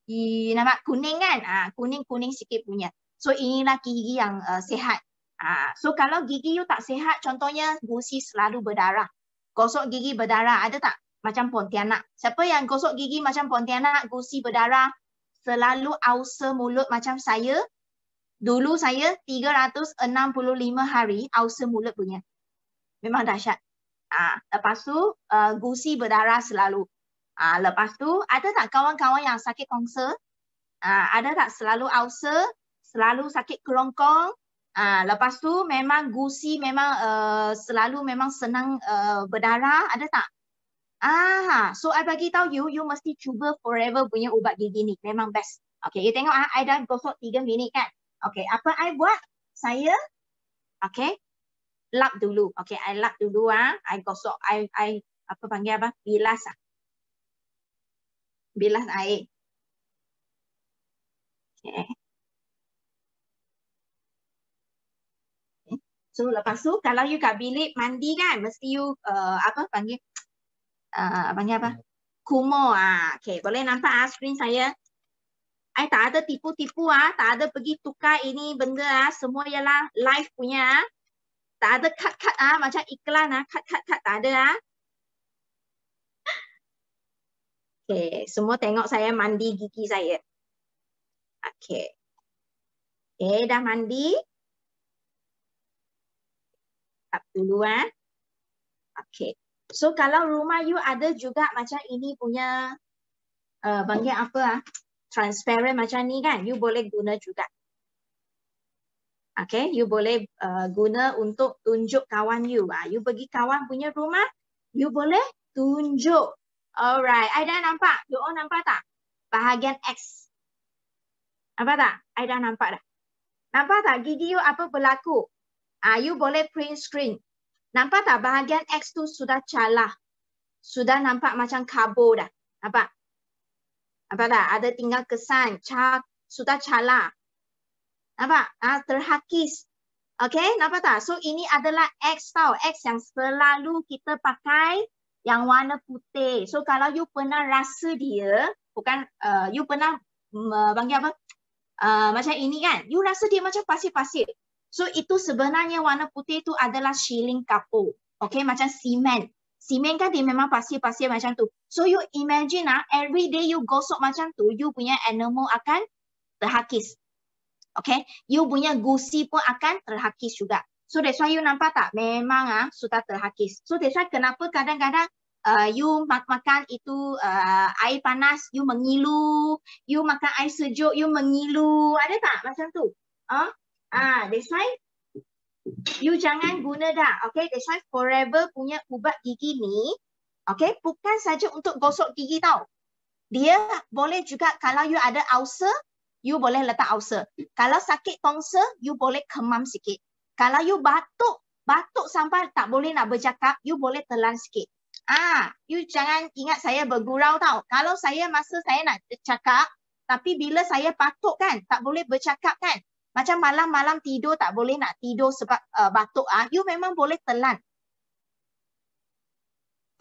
di nama kuning kan? Ah, kuning-kuning sikit punya. So inilah gigi yang uh, sehat. Uh, so kalau gigi you tak sehat, contohnya gusi selalu berdarah. Gosok gigi berdarah, ada tak? Macam pontianak. Siapa yang gosok gigi macam pontianak, gusi berdarah, selalu ulcer mulut macam saya. Dulu saya 365 hari ulcer mulut punya. Memang dahsyat. Uh, lepas tu uh, gusi berdarah selalu. Uh, lepas tu ada tak kawan-kawan yang sakit kongsa? Uh, ada tak selalu ulcer? Selalu sakit kerongkong. Ah, lepas tu memang gusi memang uh, selalu memang senang uh, berdarah, ada tak? Ah, so I bagi tahu you, you mesti cuba forever punya ubat gigi ni. Memang best. Okay, you tengok ah, I dah gosok tiga minit kan. Okay, apa I buat? Saya, okay, lap dulu. Okay, I lap dulu ah. I gosok, I, I apa panggil apa? Bilas ah. Bilas air. Okay. So lepas tu kalau you kat bilik mandi kan mesti you uh, apa panggil uh, panggil apa? Kumo ah. Okay, boleh nampak ah screen saya? I tak ada tipu-tipu ah, tak ada pergi tukar ini benda ah, semua ialah live punya ah. Tak ada cut-cut ah macam iklan ah, cut-cut-cut tak ada ah. Okay, semua tengok saya mandi gigi saya. Okay. Okay, dah mandi. Tap dulu ah. Okay. So kalau rumah you ada juga macam ini punya uh, panggil apa ah? transparent macam ni kan, you boleh guna juga. Okay, you boleh uh, guna untuk tunjuk kawan you. Uh, you pergi kawan punya rumah, you boleh tunjuk. Alright, I dah nampak. You all nampak tak? Bahagian X. Nampak tak? I dah nampak dah. Nampak tak gigi you apa berlaku? Ah, you boleh print screen. Nampak tak bahagian X tu sudah calah. Sudah nampak macam kabo dah. Nampak? Nampak tak? Ada tinggal kesan. Ca sudah cala. Nampak? Ha, terhakis. Okay, nampak tak? So ini adalah X tau. X yang selalu kita pakai yang warna putih. So kalau you pernah rasa dia, bukan uh, you pernah uh, panggil apa? Uh, macam ini kan? You rasa dia macam pasir-pasir. So itu sebenarnya warna putih tu adalah shilling kapur. Okay, macam simen. Simen kan dia memang pasir-pasir macam tu. So you imagine ah, every day you gosok macam tu, you punya enamel akan terhakis. Okay, you punya gusi pun akan terhakis juga. So that's why you nampak tak, memang ah sudah terhakis. So that's why kenapa kadang-kadang uh, you mak makan itu uh, air panas, you mengilu. You makan air sejuk, you mengilu. Ada tak macam tu? Ah, uh? Ah, that's why you jangan guna dah. Okay, that's why forever punya ubat gigi ni, okay, bukan saja untuk gosok gigi tau. Dia boleh juga kalau you ada ulcer, you boleh letak ulcer. Kalau sakit tongsa, you boleh kemam sikit. Kalau you batuk, batuk sampai tak boleh nak bercakap, you boleh telan sikit. Ah, you jangan ingat saya bergurau tau. Kalau saya masa saya nak cakap, tapi bila saya batuk kan, tak boleh bercakap kan, macam malam-malam tidur tak boleh nak tidur sebab uh, batuk ah, you memang boleh telan.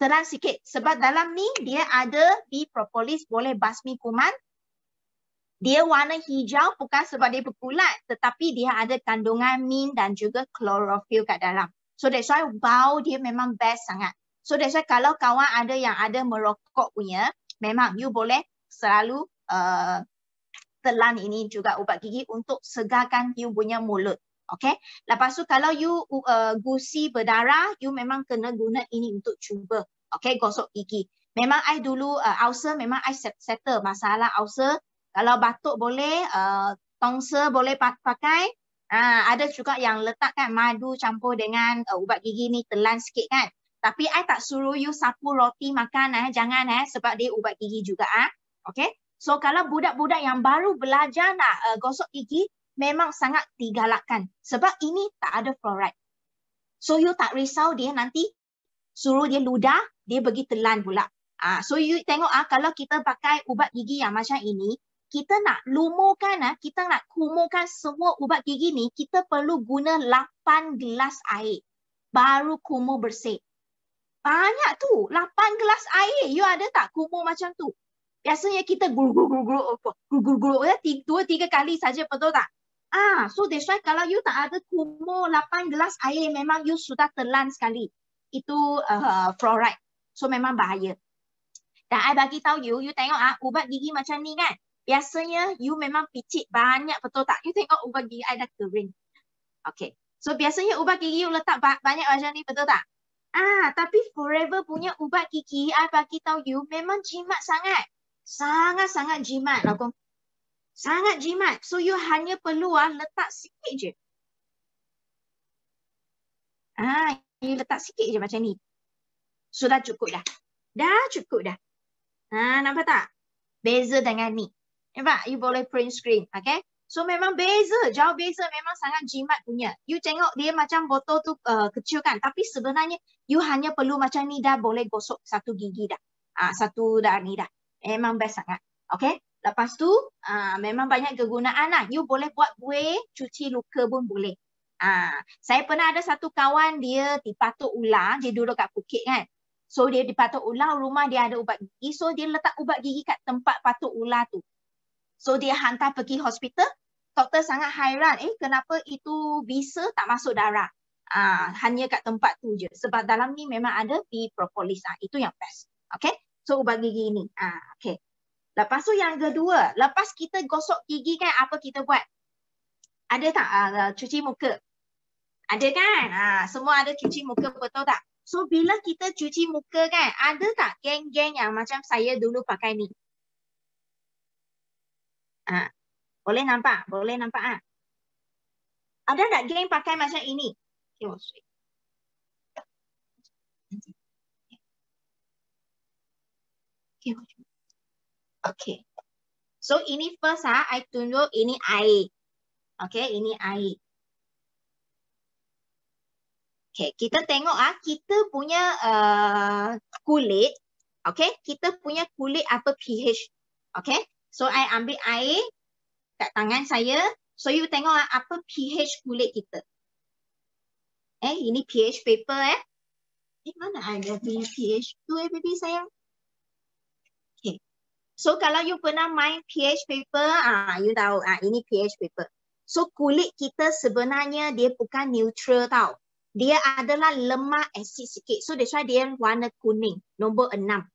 Telan sikit sebab dalam ni dia ada di propolis boleh basmi kuman. Dia warna hijau bukan sebab dia berpulat tetapi dia ada kandungan min dan juga chlorophyll kat dalam. So that's why bau dia memang best sangat. So that's why kalau kawan ada yang ada merokok punya, memang you boleh selalu uh, telan ini juga ubat gigi untuk segarkan you punya mulut. Okay. Lepas tu kalau you uh, gusi berdarah, you memang kena guna ini untuk cuba. Okay, gosok gigi. Memang I dulu uh, ulcer, memang I settle masalah ulcer. Kalau batuk boleh, uh, tongsa boleh pakai. Uh, ada juga yang letakkan madu campur dengan uh, ubat gigi ni telan sikit kan. Tapi I tak suruh you sapu roti makan eh. Jangan eh sebab dia ubat gigi juga ah. Okay. So kalau budak-budak yang baru belajar nak uh, gosok gigi, memang sangat digalakkan. Sebab ini tak ada fluoride. So you tak risau dia nanti suruh dia ludah, dia pergi telan pula. Ah, so you tengok ah kalau kita pakai ubat gigi yang macam ini, kita nak lumurkan ah, kita nak kumurkan semua ubat gigi ni, kita perlu guna 8 gelas air. Baru kumur bersih. Banyak tu, 8 gelas air. You ada tak kumur macam tu? Biasanya kita guru guru guru guru apa guru guru guru ya dua tiga kali saja betul tak? Ah so that's why kalau you tak ada kumur 8 gelas air memang you sudah telan sekali. Itu uh, fluoride. So memang bahaya. Dan I bagi tahu you you tengok ah ubat gigi macam ni kan? Biasanya you memang picit banyak betul tak? You tengok ubat gigi I dah kering. Okay. So biasanya ubat gigi you letak banyak macam ni betul tak? Ah, tapi forever punya ubat gigi, I bagi tahu you memang jimat sangat sangat-sangat jimat lah kong. Sangat jimat. So you hanya perlu ah letak sikit je. Ah, you letak sikit je macam ni. Sudah cukup dah. Dah cukup dah. Ha, nampak tak? Beza dengan ni. Nampak? You boleh print screen. Okay? So memang beza. Jauh beza memang sangat jimat punya. You tengok dia macam botol tu uh, kecil kan. Tapi sebenarnya you hanya perlu macam ni dah boleh gosok satu gigi dah. Ha, satu dah ni dah. Memang best sangat. Okay? Lepas tu uh, memang banyak kegunaan lah. You boleh buat buih, cuci luka pun boleh. Uh, saya pernah ada satu kawan dia dipatuk ular. Dia duduk kat Phuket kan. So dia dipatuk ular, rumah dia ada ubat gigi. So dia letak ubat gigi kat tempat patuk ular tu. So dia hantar pergi hospital. Doktor sangat hairan. Eh kenapa itu bisa tak masuk darah? Uh, hanya kat tempat tu je. Sebab dalam ni memang ada di propolis. Uh, itu yang best. Okay. So ubat gigi ni. Uh, okay. Lepas tu yang kedua, lepas kita gosok gigi kan apa kita buat? Ada tak uh, cuci muka? Ada kan? Uh, semua ada cuci muka betul tak? So bila kita cuci muka kan, ada tak geng-geng yang macam saya dulu pakai ni? Uh, boleh nampak? Boleh nampak ah? Ada tak geng pakai macam ini? Okay, Okay, Okay. So ini first ha, I tunjuk ini air. Okay, ini air. Okay, kita tengok ah, kita punya uh, kulit. Okay, kita punya kulit apa pH. Okay, so I ambil air kat tangan saya. So you tengok ah, apa pH kulit kita. Eh, ini pH paper eh. Eh, mana ada pH tu eh, baby sayang? So kalau you pernah main pH paper, ah you tahu ah ini pH paper. So kulit kita sebenarnya dia bukan neutral tau. Dia adalah lemah asid sikit. So that's why dia warna kuning, nombor enam.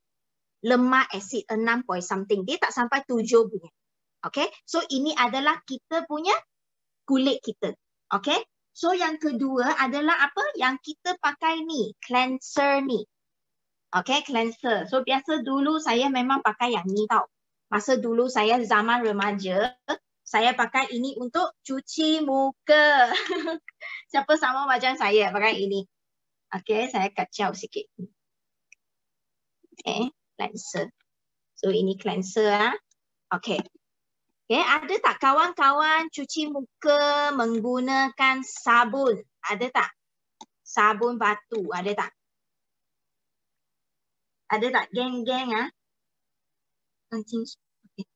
Lemah asid enam point something. Dia tak sampai tujuh punya. Okay. So ini adalah kita punya kulit kita. Okay. So yang kedua adalah apa? Yang kita pakai ni, cleanser ni. Okay, cleanser. So biasa dulu saya memang pakai yang ni tau. Masa dulu saya zaman remaja, saya pakai ini untuk cuci muka. Siapa sama macam saya pakai ini. Okay, saya kacau sikit. Okay, cleanser. So ini cleanser ah. Okay. Okay, ada tak kawan-kawan cuci muka menggunakan sabun? Ada tak? Sabun batu, ada tak? Ada tak geng-geng ah? Kancing.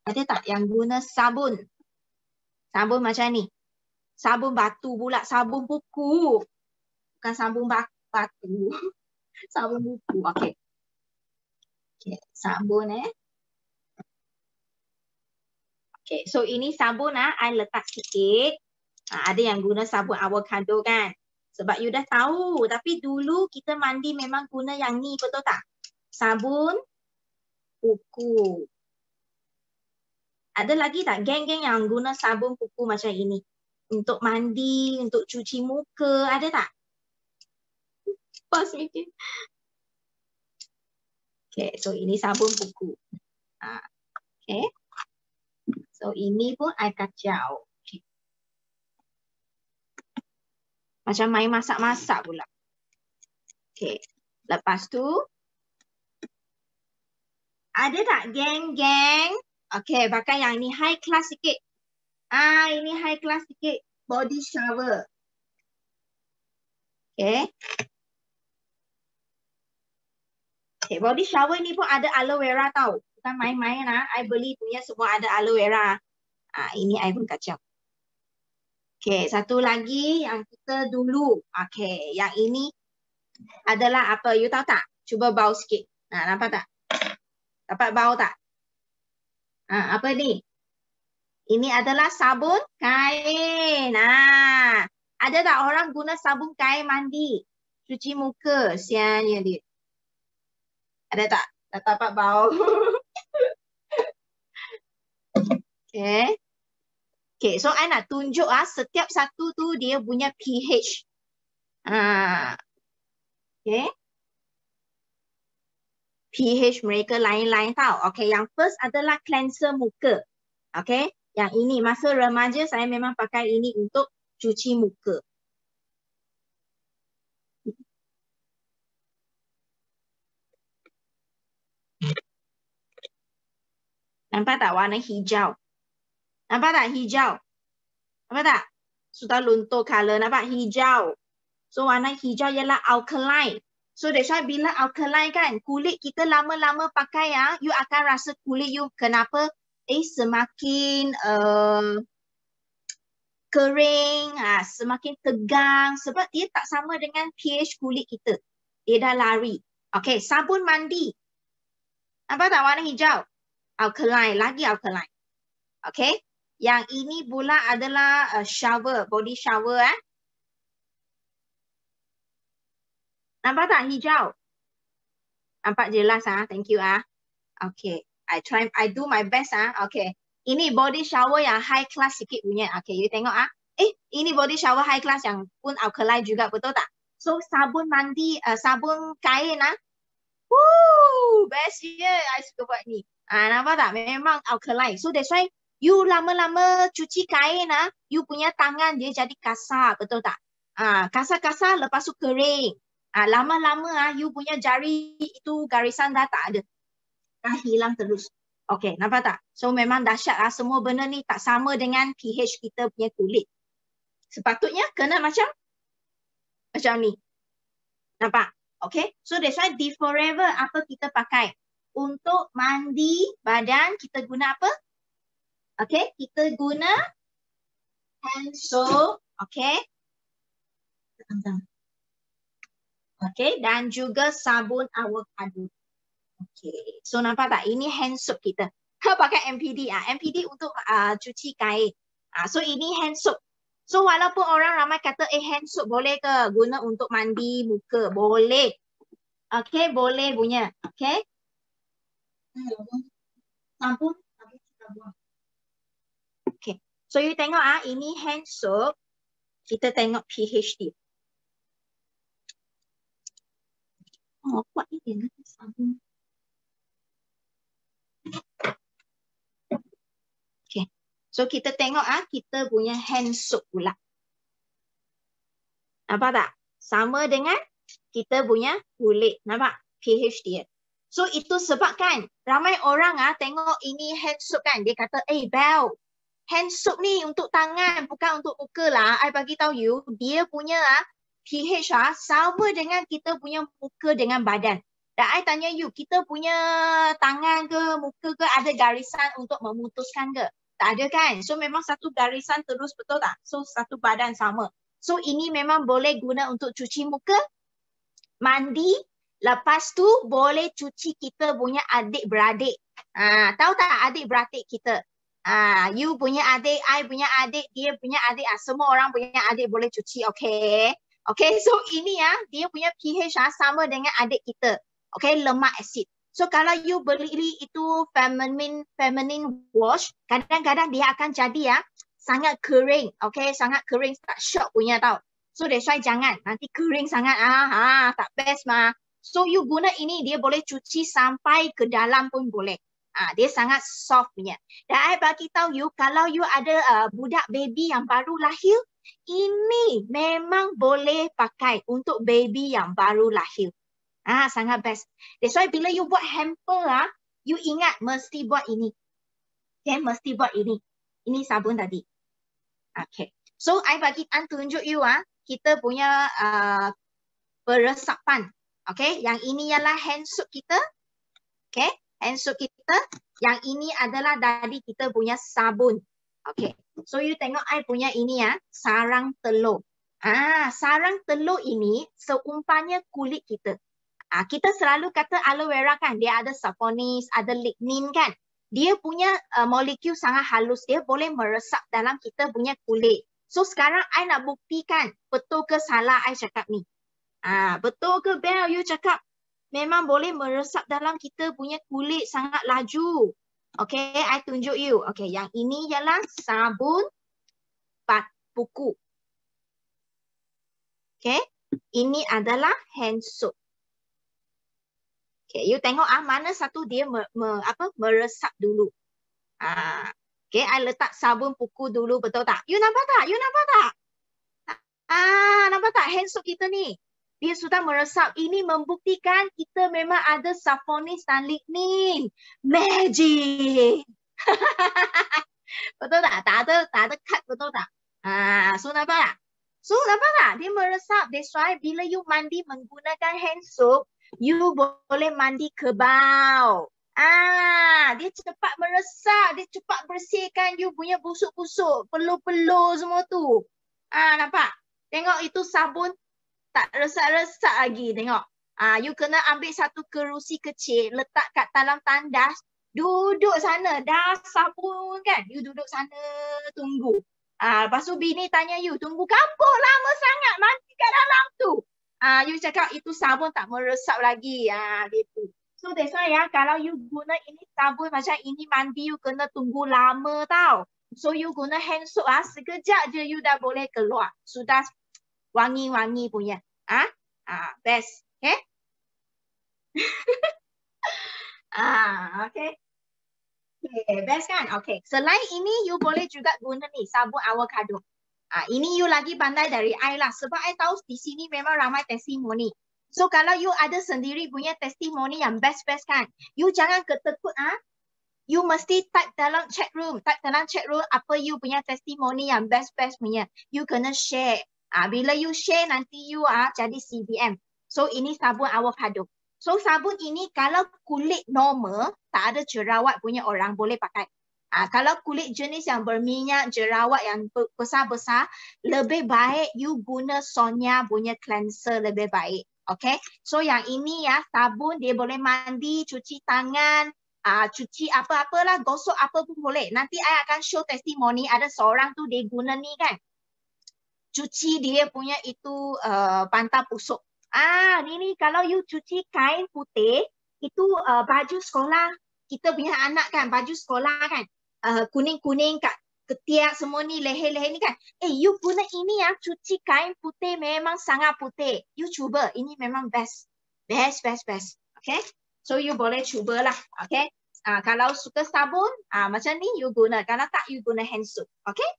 Ada tak yang guna sabun? Sabun macam ni. Sabun batu pula, sabun buku. Bukan sabun batu. sabun buku. Okey. Okey, sabun eh. Okey, so ini sabun ah, I letak sikit. Ha, ada yang guna sabun avocado kan? Sebab you dah tahu, tapi dulu kita mandi memang guna yang ni, betul tak? Sabun kuku. Ada lagi tak geng-geng yang guna sabun kuku macam ini? Untuk mandi, untuk cuci muka, ada tak? Pas sikit. Okay, so ini sabun kuku. Ha. Okay. So ini pun air kacau. Macam main masak-masak pula. Okay. Lepas tu, ada tak geng-geng? Okay, pakai yang ni high class sikit. Ah, ini high class sikit. Body shower. Okay. Okay, body shower ni pun ada aloe vera tau. Bukan main-main lah. I beli punya semua ada aloe vera. Ah, ini I pun kacau. Okay, satu lagi yang kita dulu. Okay, yang ini adalah apa? You tahu tak? Cuba bau sikit. Nah, nampak tak? Dapat bau tak? Ha, apa ni? Ini adalah sabun kain. Ha. Ada tak orang guna sabun kain mandi? Cuci muka. Siannya dia. Ada tak? Tak dapat bau. okay. Okay, so I nak tunjuk ah setiap satu tu dia punya pH. Ha. Okay pH mereka lain-lain tau. Okay, yang first adalah cleanser muka. Okay, yang ini masa remaja saya memang pakai ini untuk cuci muka. Nampak tak warna hijau? Nampak tak hijau? Nampak tak? Sudah luntur color. Nampak hijau. So warna hijau ialah alkaline. So that's why bila alkaline kan, kulit kita lama-lama pakai ya, you akan rasa kulit you kenapa? Eh semakin uh, kering, ha, semakin tegang sebab dia tak sama dengan pH kulit kita. Dia dah lari. Okay, sabun mandi. Nampak tak warna hijau? Alkaline, lagi alkaline. Okay, yang ini pula adalah uh, shower, body shower. Eh. Nampak tak hijau? Nampak jelas ah, thank you ah. Okay, I try, I do my best ah. Okay, ini body shower yang high class sikit punya. Okay, you tengok ah. Eh, ini body shower high class yang pun alkaline juga, betul tak? So, sabun mandi, uh, sabun kain ah. Woo, best ya. I suka buat ni. Ah, nampak tak? Memang alkaline. So, that's why you lama-lama cuci kain ah, you punya tangan dia jadi kasar, betul tak? Ah, kasar-kasar lepas tu kering. Ah, lama-lama ah, you punya jari itu garisan dah tak ada. Dah hilang terus. Okay, nampak tak? So memang dahsyat lah. Semua benda ni tak sama dengan pH kita punya kulit. Sepatutnya kena macam macam ni. Nampak? Okay. So that's why the forever apa kita pakai? Untuk mandi badan kita guna apa? Okay. Kita guna hand soap. Okay. Okay. Dan juga sabun avocado. Okay. So nampak tak? Ini hand soap kita. Ha, pakai MPD. Ah. MPD untuk uh, cuci kain. Ah, so ini hand soap. So walaupun orang ramai kata eh hand soap boleh ke guna untuk mandi muka? Boleh. Okay, boleh punya. Okay. Sampun. Okay. So you tengok ah ini hand soap. Kita tengok pH dia. So kita tengok ah kita punya hand soap pula. Nampak tak? Sama dengan kita punya kulit. Nampak? pH dia. So itu sebab kan ramai orang ah tengok ini hand soap kan dia kata eh Bel hand soap ni untuk tangan bukan untuk muka lah. I bagi tahu you dia punya ah pH ah sama dengan kita punya muka dengan badan. Dan I tanya you, kita punya tangan ke, muka ke ada garisan untuk memutuskan ke? Tak ada kan? So memang satu garisan terus betul tak? So satu badan sama. So ini memang boleh guna untuk cuci muka, mandi, lepas tu boleh cuci kita punya adik-beradik. Ha, tahu tak adik-beradik kita? Ha, you punya adik, I punya adik, dia punya adik. Ha, semua orang punya adik boleh cuci, okay? Okay, so ini ya, dia punya pH ha, sama dengan adik kita okay, lemak asid. So kalau you beli itu feminine feminine wash, kadang-kadang dia akan jadi ya sangat kering, okay, sangat kering, tak shock punya tau. So that's why jangan, nanti kering sangat ah, ah tak best mah. So you guna ini dia boleh cuci sampai ke dalam pun boleh. Ah, dia sangat soft punya. Dan I bagi tahu you kalau you ada uh, budak baby yang baru lahir, ini memang boleh pakai untuk baby yang baru lahir. Ah, sangat best. That's why bila you buat hamper ah, you ingat mesti buat ini. Okay, mesti buat ini. Ini sabun tadi. Okay. So, I bagi an tunjuk you ah, kita punya uh, peresapan. Okay, yang ini ialah hand soap kita. Okay, hand soap kita. Yang ini adalah dari kita punya sabun. Okay, so you tengok I punya ini ya, sarang telur. Ah, sarang telur ini seumpamanya kulit kita. Ah, kita selalu kata aloe vera kan, dia ada saponis, ada lignin kan. Dia punya uh, molekul sangat halus, dia boleh meresap dalam kita punya kulit. So sekarang I nak buktikan betul ke salah I cakap ni. Ah, betul ke Bel you cakap memang boleh meresap dalam kita punya kulit sangat laju. Okay, I tunjuk you. Okay, yang ini ialah sabun pat buku. Okay, ini adalah hand soap. Okay, you tengok ah mana satu dia me, me, apa meresap dulu. Ah, okay, I letak sabun puku dulu betul tak? You nampak tak? You nampak tak? Ah, nampak tak hand soap kita ni? Dia sudah meresap. Ini membuktikan kita memang ada saponis dan lignin. Magic. betul tak? Tak ada, tak ada cut betul tak? Ah, so nampak tak? So nampak tak? Dia meresap. That's why bila you mandi menggunakan hand soap, you boleh mandi kebau. Ah, dia cepat meresap, dia cepat bersihkan you punya busuk-busuk, peluh-peluh semua tu. Ah, nampak? Tengok itu sabun tak resap-resap lagi, tengok. Ah, you kena ambil satu kerusi kecil, letak kat dalam tandas, duduk sana, dah sabun kan. You duduk sana, tunggu. Ah, lepas tu bini tanya you, tunggu kampung lama sangat, mandi kat dalam tu. Ah, you cakap itu sabun tak meresap lagi. Ah, gitu. So that's why ya, kalau you guna ini sabun macam ini mandi, you kena tunggu lama tau. So you guna hand soap ah, sekejap je you dah boleh keluar. Sudah wangi-wangi punya. Ah, ah best. Okay? ah, okay. Okay, best kan? Okay. Selain ini, you boleh juga guna ni, sabun avocado. Ah, ini you lagi pandai dari I lah. Sebab I tahu di sini memang ramai testimoni. So kalau you ada sendiri punya testimoni yang best-best kan, you jangan ketekut ah. You mesti type dalam chat room, type dalam chat room apa you punya testimoni yang best-best punya. You kena share. Ah, bila you share nanti you ah jadi CBM. So ini sabun avocado. So sabun ini kalau kulit normal, tak ada jerawat punya orang boleh pakai. Ah, kalau kulit jenis yang berminyak, jerawat yang besar-besar, lebih baik you guna Sonia punya cleanser lebih baik. Okay, so yang ini ya sabun dia boleh mandi, cuci tangan, uh, cuci apa-apalah, gosok apa pun boleh. Nanti saya akan show testimoni ada seorang tu dia guna ni kan. Cuci dia punya itu uh, bantal pusuk. Ah, ni ni kalau you cuci kain putih, itu uh, baju sekolah, kita punya anak kan, baju sekolah kan, uh, kuning-kuning kat ketiak semua ni leher-leher ni kan. Eh, you guna ini ya, cuci kain putih memang sangat putih. You cuba, ini memang best. Best, best, best. Okay? So, you boleh cubalah. Okay? Uh, kalau suka sabun, uh, macam ni you guna. Kalau tak, you guna hand soap. Okay?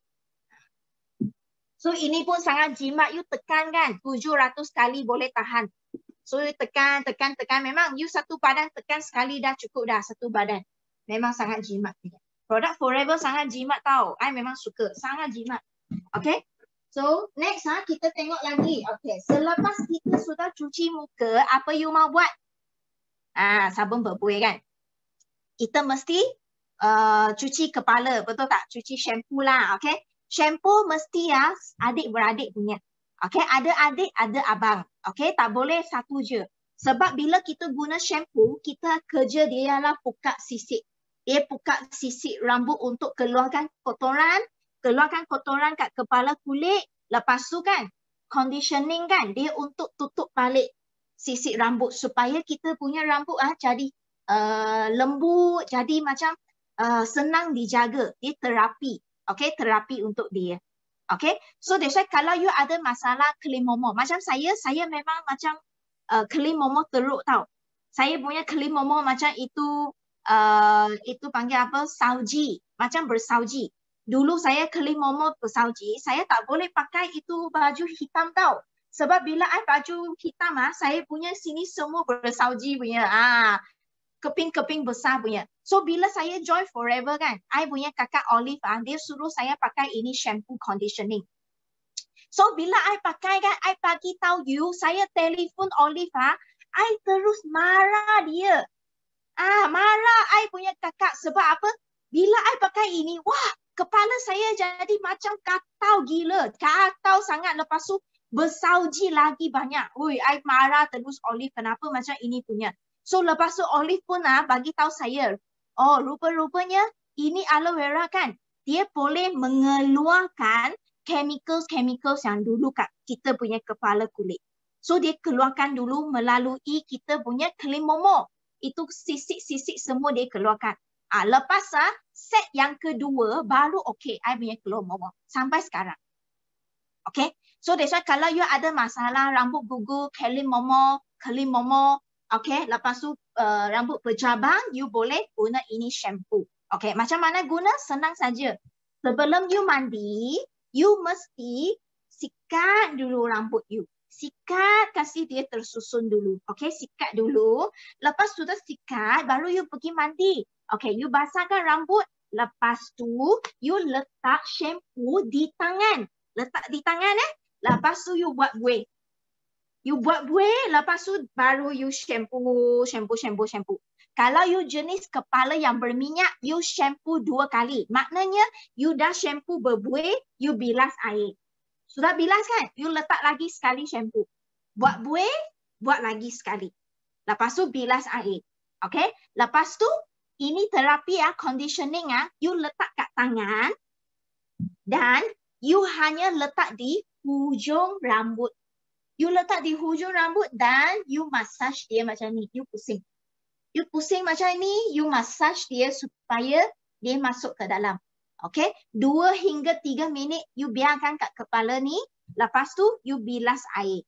So, ini pun sangat jimat. You tekan kan, 700 kali boleh tahan. So, you tekan, tekan, tekan. Memang you satu badan tekan sekali dah cukup dah satu badan. Memang sangat jimat. Produk Forever sangat jimat tau. I memang suka. Sangat jimat. Okay. So next ha, kita tengok lagi. Okay. Selepas kita sudah cuci muka, apa you mau buat? Ah, sabun berbuih kan? Kita mesti uh, cuci kepala. Betul tak? Cuci shampoo lah. Okay. Shampoo mesti ya adik-beradik punya. Okay. Ada adik, ada abang. Okay. Tak boleh satu je. Sebab bila kita guna shampoo, kita kerja dia ialah pukat sisik dia buka sisik rambut untuk keluarkan kotoran, keluarkan kotoran kat kepala kulit, lepas tu kan conditioning kan dia untuk tutup balik sisik rambut supaya kita punya rambut ah jadi uh, lembut, jadi macam uh, senang dijaga, dia terapi. Okay, terapi untuk dia. Okay, so that's why kalau you ada masalah kelim momo, macam saya, saya memang macam uh, kelim momo teruk tau. Saya punya kelim momo macam itu uh, itu panggil apa? Sauji. Macam bersauji. Dulu saya keling momo bersauji saya tak boleh pakai itu baju hitam tau. Sebab bila I baju hitam ah saya punya sini semua bersauji punya ah keping-keping besar punya so bila saya join forever kan I punya kakak Olive ah dia suruh saya pakai ini shampoo conditioning so bila I pakai kan I bagi tahu you saya telefon Olive ah I terus marah dia Ah, marah I punya kakak sebab apa? Bila I pakai ini, wah, kepala saya jadi macam katau gila. Katau sangat lepas tu bersauji lagi banyak. Ui, I marah terus Olive kenapa macam ini punya. So lepas tu Olive pun ah bagi tahu saya, oh rupa-rupanya ini aloe vera kan. Dia boleh mengeluarkan chemicals-chemicals yang dulu kat kita punya kepala kulit. So dia keluarkan dulu melalui kita punya clean momo itu sisik-sisik semua dia keluarkan. Ah, lepas ah, set yang kedua baru okey, I punya keluar momo sampai sekarang. Okay, so that's why kalau you ada masalah rambut gugur, kelim momo, kelim momo, okay, lepas tu uh, rambut bercabang, you boleh guna ini shampoo. Okay, macam mana guna? Senang saja. Sebelum you mandi, you mesti sikat dulu rambut you sikat kasih dia tersusun dulu. Okay, sikat dulu. Lepas sudah sikat, baru you pergi mandi. Okay, you basahkan rambut. Lepas tu, you letak shampoo di tangan. Letak di tangan eh. Lepas tu, you buat buih. You buat buih, lepas tu baru you shampoo, shampoo, shampoo, shampoo. Kalau you jenis kepala yang berminyak, you shampoo dua kali. Maknanya, you dah shampoo berbuih, you bilas air. Sudah bilas kan? You letak lagi sekali shampoo. Buat buih, buat lagi sekali. Lepas tu bilas air. Okay? Lepas tu, ini terapi ya, conditioning ya. You letak kat tangan. Dan you hanya letak di hujung rambut. You letak di hujung rambut dan you massage dia macam ni. You pusing you pusing macam ni, you massage dia supaya dia masuk ke dalam. Okay, dua hingga tiga minit you biarkan kat kepala ni. Lepas tu you bilas air.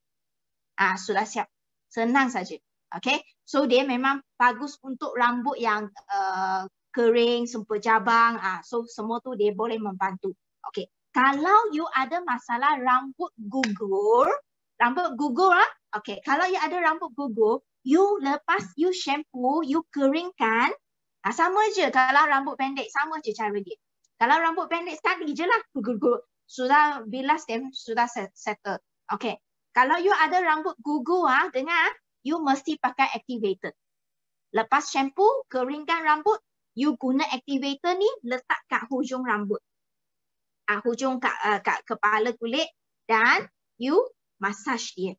Ah sudah siap. Senang saja. Okay, so dia memang bagus untuk rambut yang uh, kering, sempur jabang. Ah, so semua tu dia boleh membantu. Okay, kalau you ada masalah rambut gugur, rambut gugur ah, okay, kalau you ada rambut gugur, you lepas you shampoo, you keringkan, ha, sama je kalau rambut pendek, sama je cara dia. Kalau rambut pendek sekali je lah, gugur sudah bilas dia, sudah settle. Okay. Kalau you ada rambut gugur, ha, dengar, you mesti pakai activator. Lepas shampoo, keringkan rambut, you guna activator ni letak kat hujung rambut. Ah, hujung kat, uh, kat kepala kulit dan you massage dia.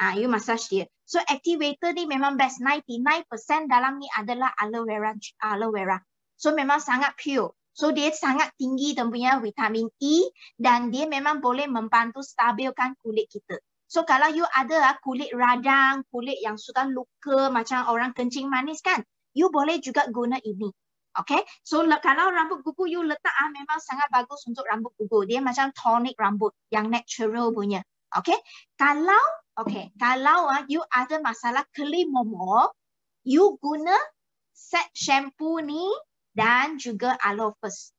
Ah, you massage dia. So activator ni memang best. 99% dalam ni adalah aloe vera. Aloe vera. So memang sangat pure. So dia sangat tinggi dan punya vitamin E dan dia memang boleh membantu stabilkan kulit kita. So kalau you ada ah, kulit radang, kulit yang sudah luka macam orang kencing manis kan, you boleh juga guna ini. Okay, so kalau rambut gugur you letak ah memang sangat bagus untuk rambut gugur. Dia macam tonic rambut yang natural punya. Okay, kalau Okay, kalau uh, you ada masalah kelimomo, you guna set shampoo ni dan juga aloe first.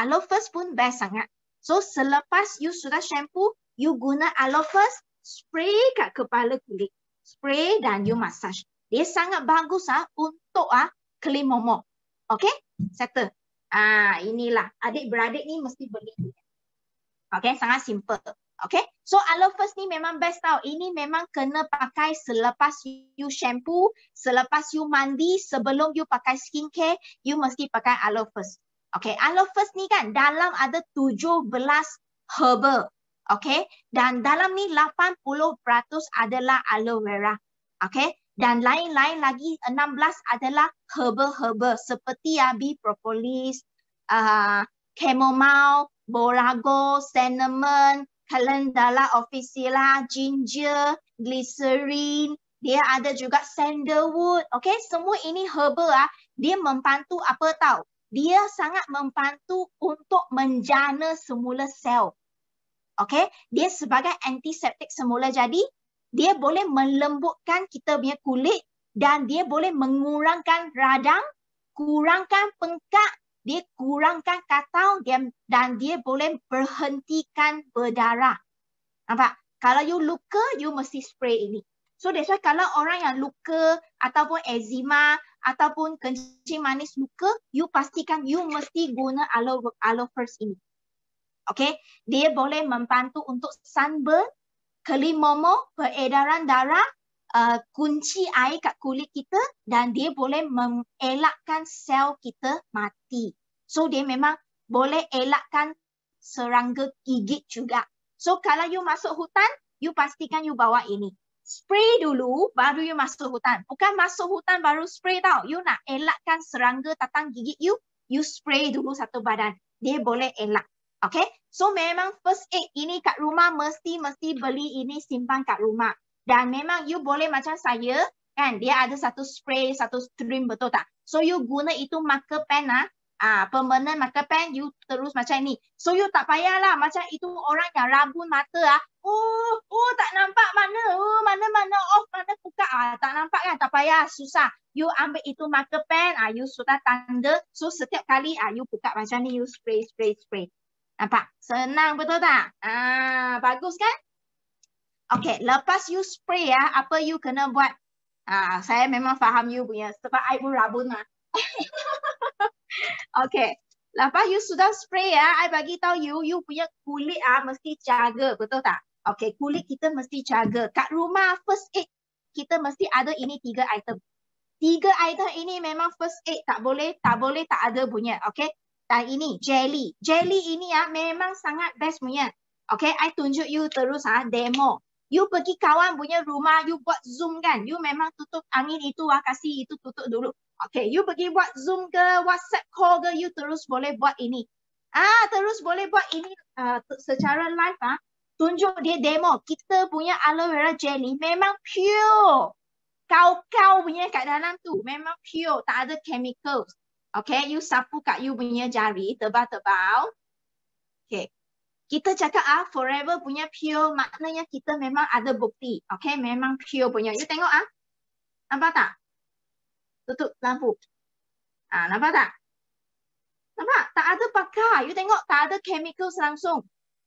Aloe first pun best sangat. So selepas you sudah shampoo, you guna aloe first, spray kat kepala kulit. Spray dan you massage. Dia sangat bagus ah untuk ah kelimomo. Okay, settle. Ah, inilah adik-beradik ni mesti beli. Okay, sangat simple. Okay, so aloe first ni memang best tau. Ini memang kena pakai selepas you shampoo, selepas you mandi, sebelum you pakai skincare, you mesti pakai aloe first. Okay, aloe first ni kan dalam ada 17 herbal. Okay, dan dalam ni 80% adalah aloe vera. Okay, dan lain-lain lagi 16 adalah herbal-herbal seperti bee propolis, uh, chamomile, borago, cinnamon, calendula officina, ginger, glycerin, dia ada juga sandalwood. Okay, semua ini herbal ah. Dia membantu apa tahu? Dia sangat membantu untuk menjana semula sel. Okay, dia sebagai antiseptik semula jadi dia boleh melembutkan kita punya kulit dan dia boleh mengurangkan radang, kurangkan pengkak dia kurangkan katau dia, dan dia boleh berhentikan berdarah. Nampak? Kalau you luka, you mesti spray ini. So that's why kalau orang yang luka ataupun eczema ataupun kencing manis luka, you pastikan you mesti guna aloe, aloe first ini. Okay? Dia boleh membantu untuk sunburn, kelimomo, peredaran darah, uh, kunci air kat kulit kita dan dia boleh mengelakkan sel kita mati. So dia memang boleh elakkan serangga gigit juga. So kalau you masuk hutan, you pastikan you bawa ini. Spray dulu baru you masuk hutan. Bukan masuk hutan baru spray tau. You nak elakkan serangga datang gigit you, you spray dulu satu badan. Dia boleh elak. Okay? So memang first aid ini kat rumah mesti-mesti beli ini simpan kat rumah. Dan memang you boleh macam saya, kan dia ada satu spray, satu stream betul tak? So you guna itu marker pen ah, ah permanent marker pen you terus macam ni. So you tak payahlah macam itu orang yang rabun mata ah. Oh, oh tak nampak mana? Oh, mana mana off, mana buka ah. Tak nampak kan? Tak payah, susah. You ambil itu marker pen, ah you sudah tanda. So setiap kali ah you buka macam ni you spray spray spray. Nampak? Senang betul tak? Ah, bagus kan? Okay, lepas you spray ya, apa you kena buat? Ah, saya memang faham you punya sebab I pun rabun lah. Okay. Lepas you sudah spray ya, I bagi tahu you, you punya kulit ah mesti jaga, betul tak? Okay, kulit kita mesti jaga. Kat rumah first aid kita mesti ada ini tiga item. Tiga item ini memang first aid tak boleh, tak boleh tak ada punya. Okay. Dan ini jelly. Jelly ini ya memang sangat best punya. Okay, I tunjuk you terus ah demo. You pergi kawan punya rumah, you buat zoom kan. You memang tutup angin itu ah, kasih itu tutup dulu. Okay, you pergi buat zoom ke, WhatsApp call ke, you terus boleh buat ini. Ah, terus boleh buat ini uh, secara live ah. Tunjuk dia demo. Kita punya aloe vera jelly memang pure. Kau-kau punya kat dalam tu memang pure. Tak ada chemicals. Okay, you sapu kat you punya jari, tebal-tebal. Okay, kita cakap ah forever punya pure maknanya kita memang ada bukti. Okay, memang pure punya. You tengok ah. Nampak tak? Tutup lampu. Ah, nampak tak? Nampak? Tak ada pakai. You tengok tak ada chemicals langsung.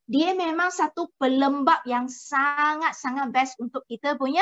Dia memang satu pelembab yang sangat-sangat best untuk kita punya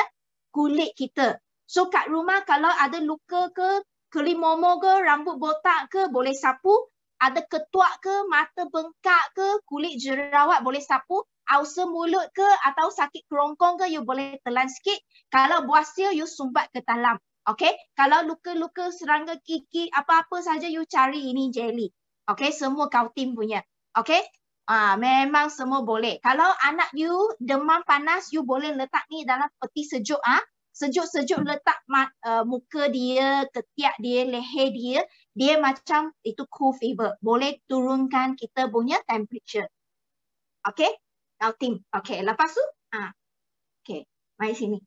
kulit kita. So kat rumah kalau ada luka ke, kelimomo ke, rambut botak ke, boleh sapu ada ketuak ke, mata bengkak ke, kulit jerawat boleh sapu, ausa mulut ke atau sakit kerongkong ke, you boleh telan sikit. Kalau buah sil, you sumbat ke dalam. Okay, kalau luka-luka serangga kiki, apa-apa saja you cari ini jelly. Okay, semua kau tim punya. Okay, ah, memang semua boleh. Kalau anak you demam panas, you boleh letak ni dalam peti sejuk. Ah, sejuk-sejuk letak uh, muka dia, ketiak dia, leher dia, dia macam itu cool fever. Boleh turunkan kita punya temperature. Okay? Now think. Okay, lepas tu, ah, okay, mari sini.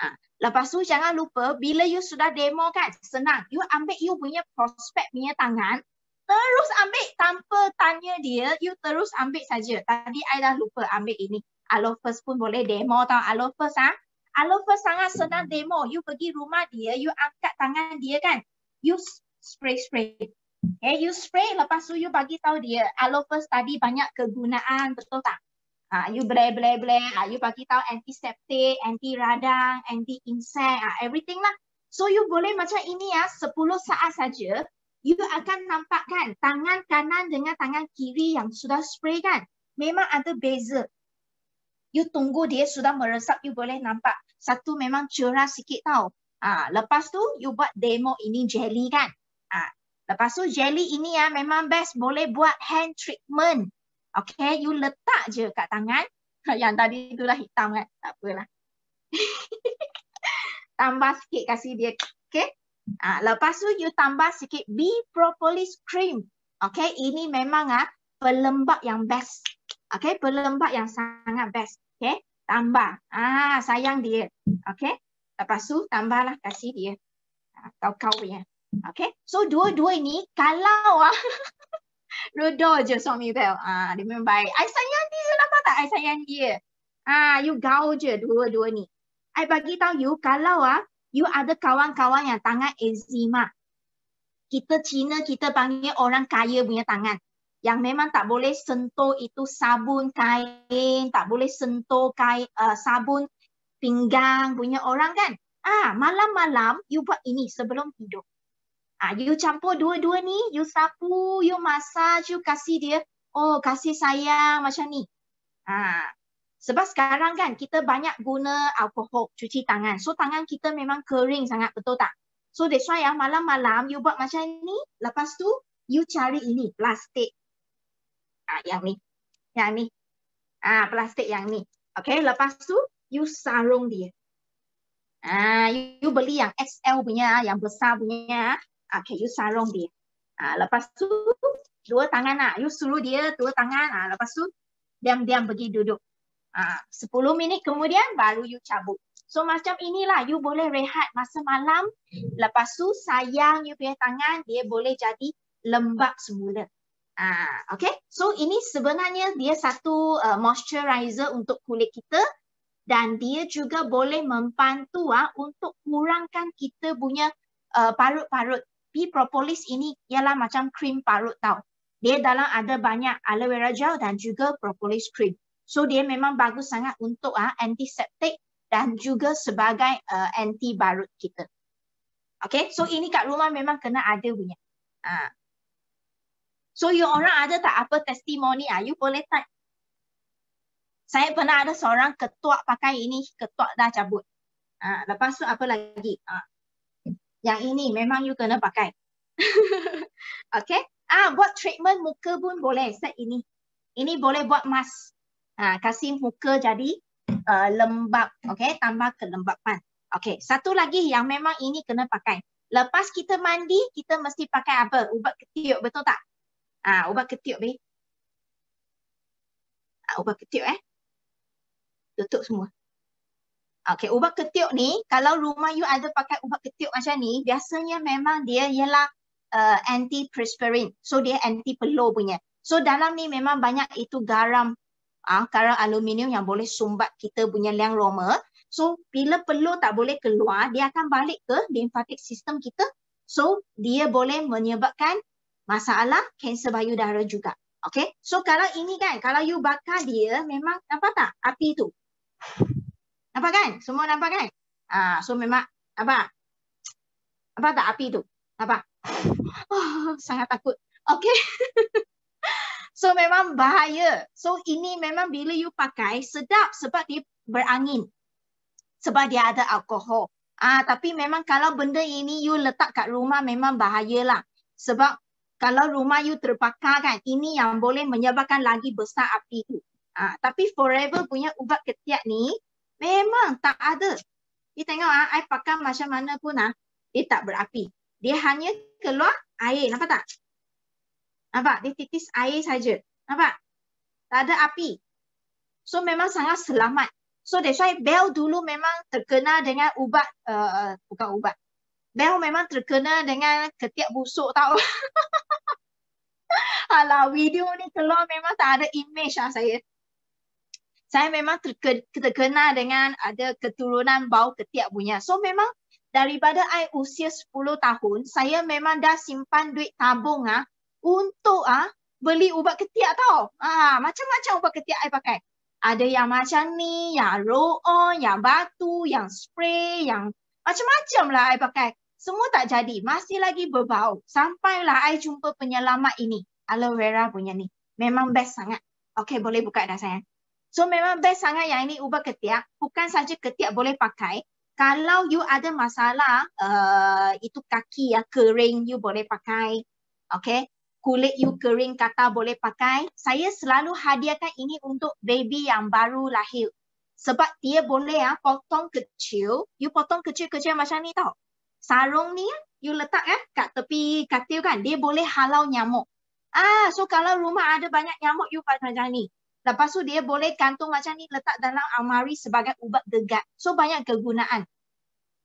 Ah, lepas tu jangan lupa, bila you sudah demo kan, senang. You ambil you punya prospek punya tangan, terus ambil tanpa tanya dia, you terus ambil saja. Tadi I dah lupa ambil ini. Aloe first pun boleh demo tau. Aloe first ah. Alofa sangat senang demo. You pergi rumah dia, you angkat tangan dia kan. You spray spray. Okay, you spray lepas tu you bagi tahu dia Alofa tadi banyak kegunaan, betul tak? Ah, you blare blare blare, ah, you bagi tahu antiseptik, anti radang, anti insect, ah, everything lah. So you boleh macam ini ya, 10 saat saja, you akan nampak kan tangan kanan dengan tangan kiri yang sudah spray kan. Memang ada beza you tunggu dia sudah meresap, you boleh nampak satu memang cerah sikit tau. Ah, lepas tu you buat demo ini jelly kan. Ah, lepas tu jelly ini ya memang best boleh buat hand treatment. Okay, you letak je kat tangan. Yang tadi itulah hitam kan. Tak apalah. tambah sikit kasih dia. Okay. Ah, lepas tu you tambah sikit B propolis cream. Okay, ini memang ah pelembab yang best. Okay, pelembab yang sangat best. Okay, tambah. Ah, sayang dia. Okay, lepas tu tambahlah kasih dia. Kau-kau punya. Okay, so dua-dua ini kalau ah, Rudo je suami Bel. Ah, dia memang baik. I sayang dia, nampak tak? I sayang dia. Ah, you gau je dua-dua ni. I bagi tahu you, kalau ah, you ada kawan-kawan yang tangan eczema. Kita Cina, kita panggil orang kaya punya tangan yang memang tak boleh sentuh itu sabun kain, tak boleh sentuh kain uh, sabun pinggang punya orang kan. Ah, malam-malam you buat ini sebelum tidur. Ah, you campur dua-dua ni, you sapu, you massage, you kasih dia, oh kasih sayang macam ni. Ah, sebab sekarang kan kita banyak guna alkohol cuci tangan. So tangan kita memang kering sangat, betul tak? So that's why ya, malam-malam you buat macam ni, lepas tu you cari ini, plastik. Ah, yang ni. Yang ni. Ah, plastik yang ni. Okay, lepas tu you sarung dia. Ah, you, you beli yang XL punya, yang besar punya. Okay, you sarung dia. Ah, lepas tu dua tangan lah. You suruh dia dua tangan. Ah, lepas tu diam-diam pergi duduk. Ah, 10 minit kemudian baru you cabut. So macam inilah you boleh rehat masa malam. Lepas tu sayang you punya tangan dia boleh jadi lembab semula. Ah, okay, so ini sebenarnya dia satu uh, moisturizer untuk kulit kita dan dia juga boleh membantu ah untuk kurangkan kita punya uh, parut-parut. P propolis ini ialah macam krim parut tau. Dia dalam ada banyak aloe vera gel dan juga propolis cream. So dia memang bagus sangat untuk ah antiseptik dan juga sebagai uh, anti barut kita. Okay, so ini kat rumah memang kena ada punya. Ah, So you orang ada tak apa testimoni ah? You boleh type. Saya pernah ada seorang ketua pakai ini, ketua dah cabut. Ah, lepas tu apa lagi? Ah. Yang ini memang you kena pakai. okay. Ah, buat treatment muka pun boleh. Set ini. Ini boleh buat mask. Ah, kasih muka jadi uh, lembab. Okay. Tambah kelembapan. Okay. Satu lagi yang memang ini kena pakai. Lepas kita mandi, kita mesti pakai apa? Ubat ketiuk, betul tak? Ah, ubat ketiuk, be. Ah, ubat ketiuk eh. Tutup semua. Okay, ubat ketiuk ni, kalau rumah you ada pakai ubat ketiuk macam ni, biasanya memang dia ialah uh, anti-perspirin. So, dia anti-peluh punya. So, dalam ni memang banyak itu garam, ah, garam aluminium yang boleh sumbat kita punya liang roma. So bila peluh tak boleh keluar, dia akan balik ke lymphatic system kita. So dia boleh menyebabkan masalah kanser payudara juga. Okay. So kalau ini kan, kalau you bakar dia memang nampak tak api tu? Nampak kan? Semua nampak kan? Ah, so memang apa? Apa tak api tu? Nampak? Oh, sangat takut. Okay. so memang bahaya. So ini memang bila you pakai sedap sebab dia berangin sebab dia ada alkohol. Ah, tapi memang kalau benda ini you letak kat rumah memang bahayalah. Sebab kalau rumah you terbakar kan, ini yang boleh menyebabkan lagi besar api tu. Ah, tapi forever punya ubat ketiak ni memang tak ada. You tengok ah, I pakai macam mana pun ah, dia tak berapi. Dia hanya keluar air, nampak tak? Nampak? Dia titis air saja. Nampak? Tak ada api. So memang sangat selamat. So that's why Bell dulu memang terkenal dengan ubat, uh, bukan ubat. Bell memang terkenal dengan ketiak busuk tau. Alah video ni keluar memang tak ada image lah saya. Saya memang terkenal dengan ada keturunan bau ketiak punya. So memang daripada saya usia 10 tahun, saya memang dah simpan duit tabung ah untuk ah beli ubat ketiak tau. Ah macam-macam ubat ketiak saya pakai. Ada yang macam ni, yang roll on, yang batu, yang spray, yang macam-macam lah I pakai. Semua tak jadi. Masih lagi berbau. Sampailah I jumpa penyelamat ini. Aloe vera punya ni. Memang best sangat. Okay, boleh buka dah sayang. So memang best sangat yang ini ubah ketiak. Bukan saja ketiak boleh pakai. Kalau you ada masalah, uh, itu kaki ya kering, you boleh pakai. Okay kulit you kering kata boleh pakai. Saya selalu hadiahkan ini untuk baby yang baru lahir. Sebab dia boleh ya potong kecil. You potong kecil-kecil macam ni tau. Sarung ni you letak ya kat tepi katil kan. Dia boleh halau nyamuk. Ah, so kalau rumah ada banyak nyamuk you pakai macam ni. Lepas tu dia boleh gantung macam ni letak dalam almari sebagai ubat gegat. So banyak kegunaan.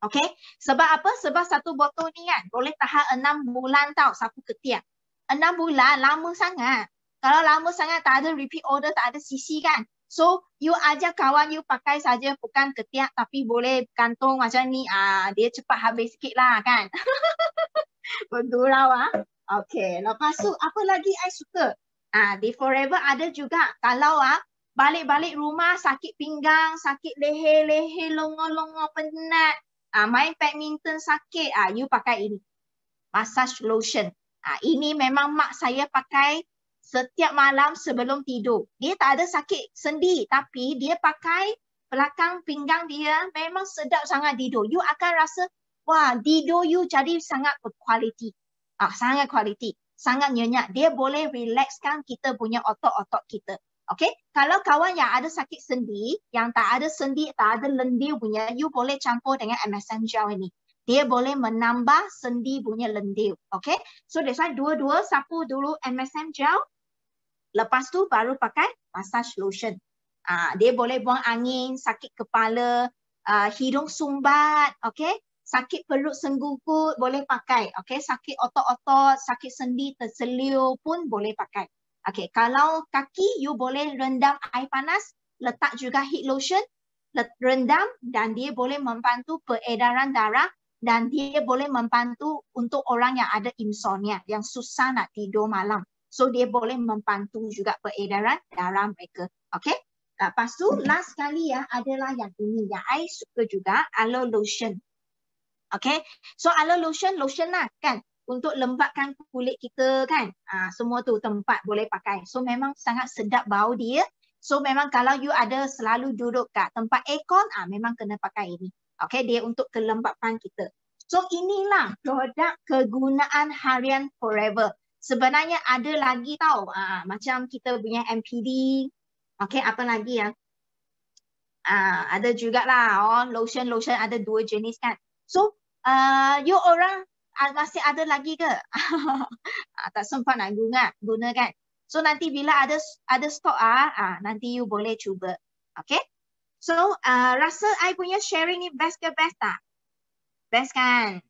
Okay. Sebab apa? Sebab satu botol ni kan boleh tahan enam bulan tau sapu ketiak enam bulan lama sangat. Kalau lama sangat tak ada repeat order, tak ada CC kan. So you ajar kawan you pakai saja bukan ketiak tapi boleh kantung macam ni. Ah dia cepat habis sikit lah kan. Berdurau ah. Okay, lepas tu apa lagi I suka? Ah di Forever ada juga kalau ah balik-balik rumah sakit pinggang, sakit leher-leher, longo-longo penat, ah main badminton sakit, ah you pakai ini. Massage lotion. Ha, ini memang mak saya pakai setiap malam sebelum tidur. Dia tak ada sakit sendi tapi dia pakai belakang pinggang dia memang sedap sangat tidur. You akan rasa wah tidur you jadi sangat berkualiti. Ah, sangat kualiti. Sangat nyenyak. Dia boleh relaxkan kita punya otot-otot kita. Okay, kalau kawan yang ada sakit sendi, yang tak ada sendi, tak ada lendir punya, you boleh campur dengan MSM gel ini dia boleh menambah sendi punya lendir. Okay. So that's why dua-dua sapu dulu MSM gel. Lepas tu baru pakai massage lotion. Ah, dia boleh buang angin, sakit kepala, uh, hidung sumbat. Okay. Sakit perut senggugut boleh pakai. Okay. Sakit otot-otot, sakit sendi terseliu pun boleh pakai. Okay. Kalau kaki you boleh rendam air panas. Letak juga heat lotion. Rendam dan dia boleh membantu peredaran darah dan dia boleh membantu untuk orang yang ada insomnia, yang susah nak tidur malam. So dia boleh membantu juga peredaran darah mereka. Okay. Lepas tu last kali ya adalah yang ini yang I suka juga aloe lotion. Okay. So aloe lotion, lotion lah kan. untuk lembapkan kulit kita kan. Ah, semua tu tempat boleh pakai. So memang sangat sedap bau dia. So memang kalau you ada selalu duduk kat tempat aircon, ah, memang kena pakai ini. Okay, dia untuk kelembapan kita. So inilah produk kegunaan harian forever. Sebenarnya ada lagi tau, ah, macam kita punya MPD. Okay, apa lagi ya? Ah, ada jugalah oh, lotion-lotion ada dua jenis kan. So, uh, you orang uh, masih ada lagi ke? uh, tak sempat nak guna, guna kan? So nanti bila ada ada stok ah, uh, nanti you boleh cuba. Okay? So uh, rasa I punya sharing ni best ke best tak? Best kan?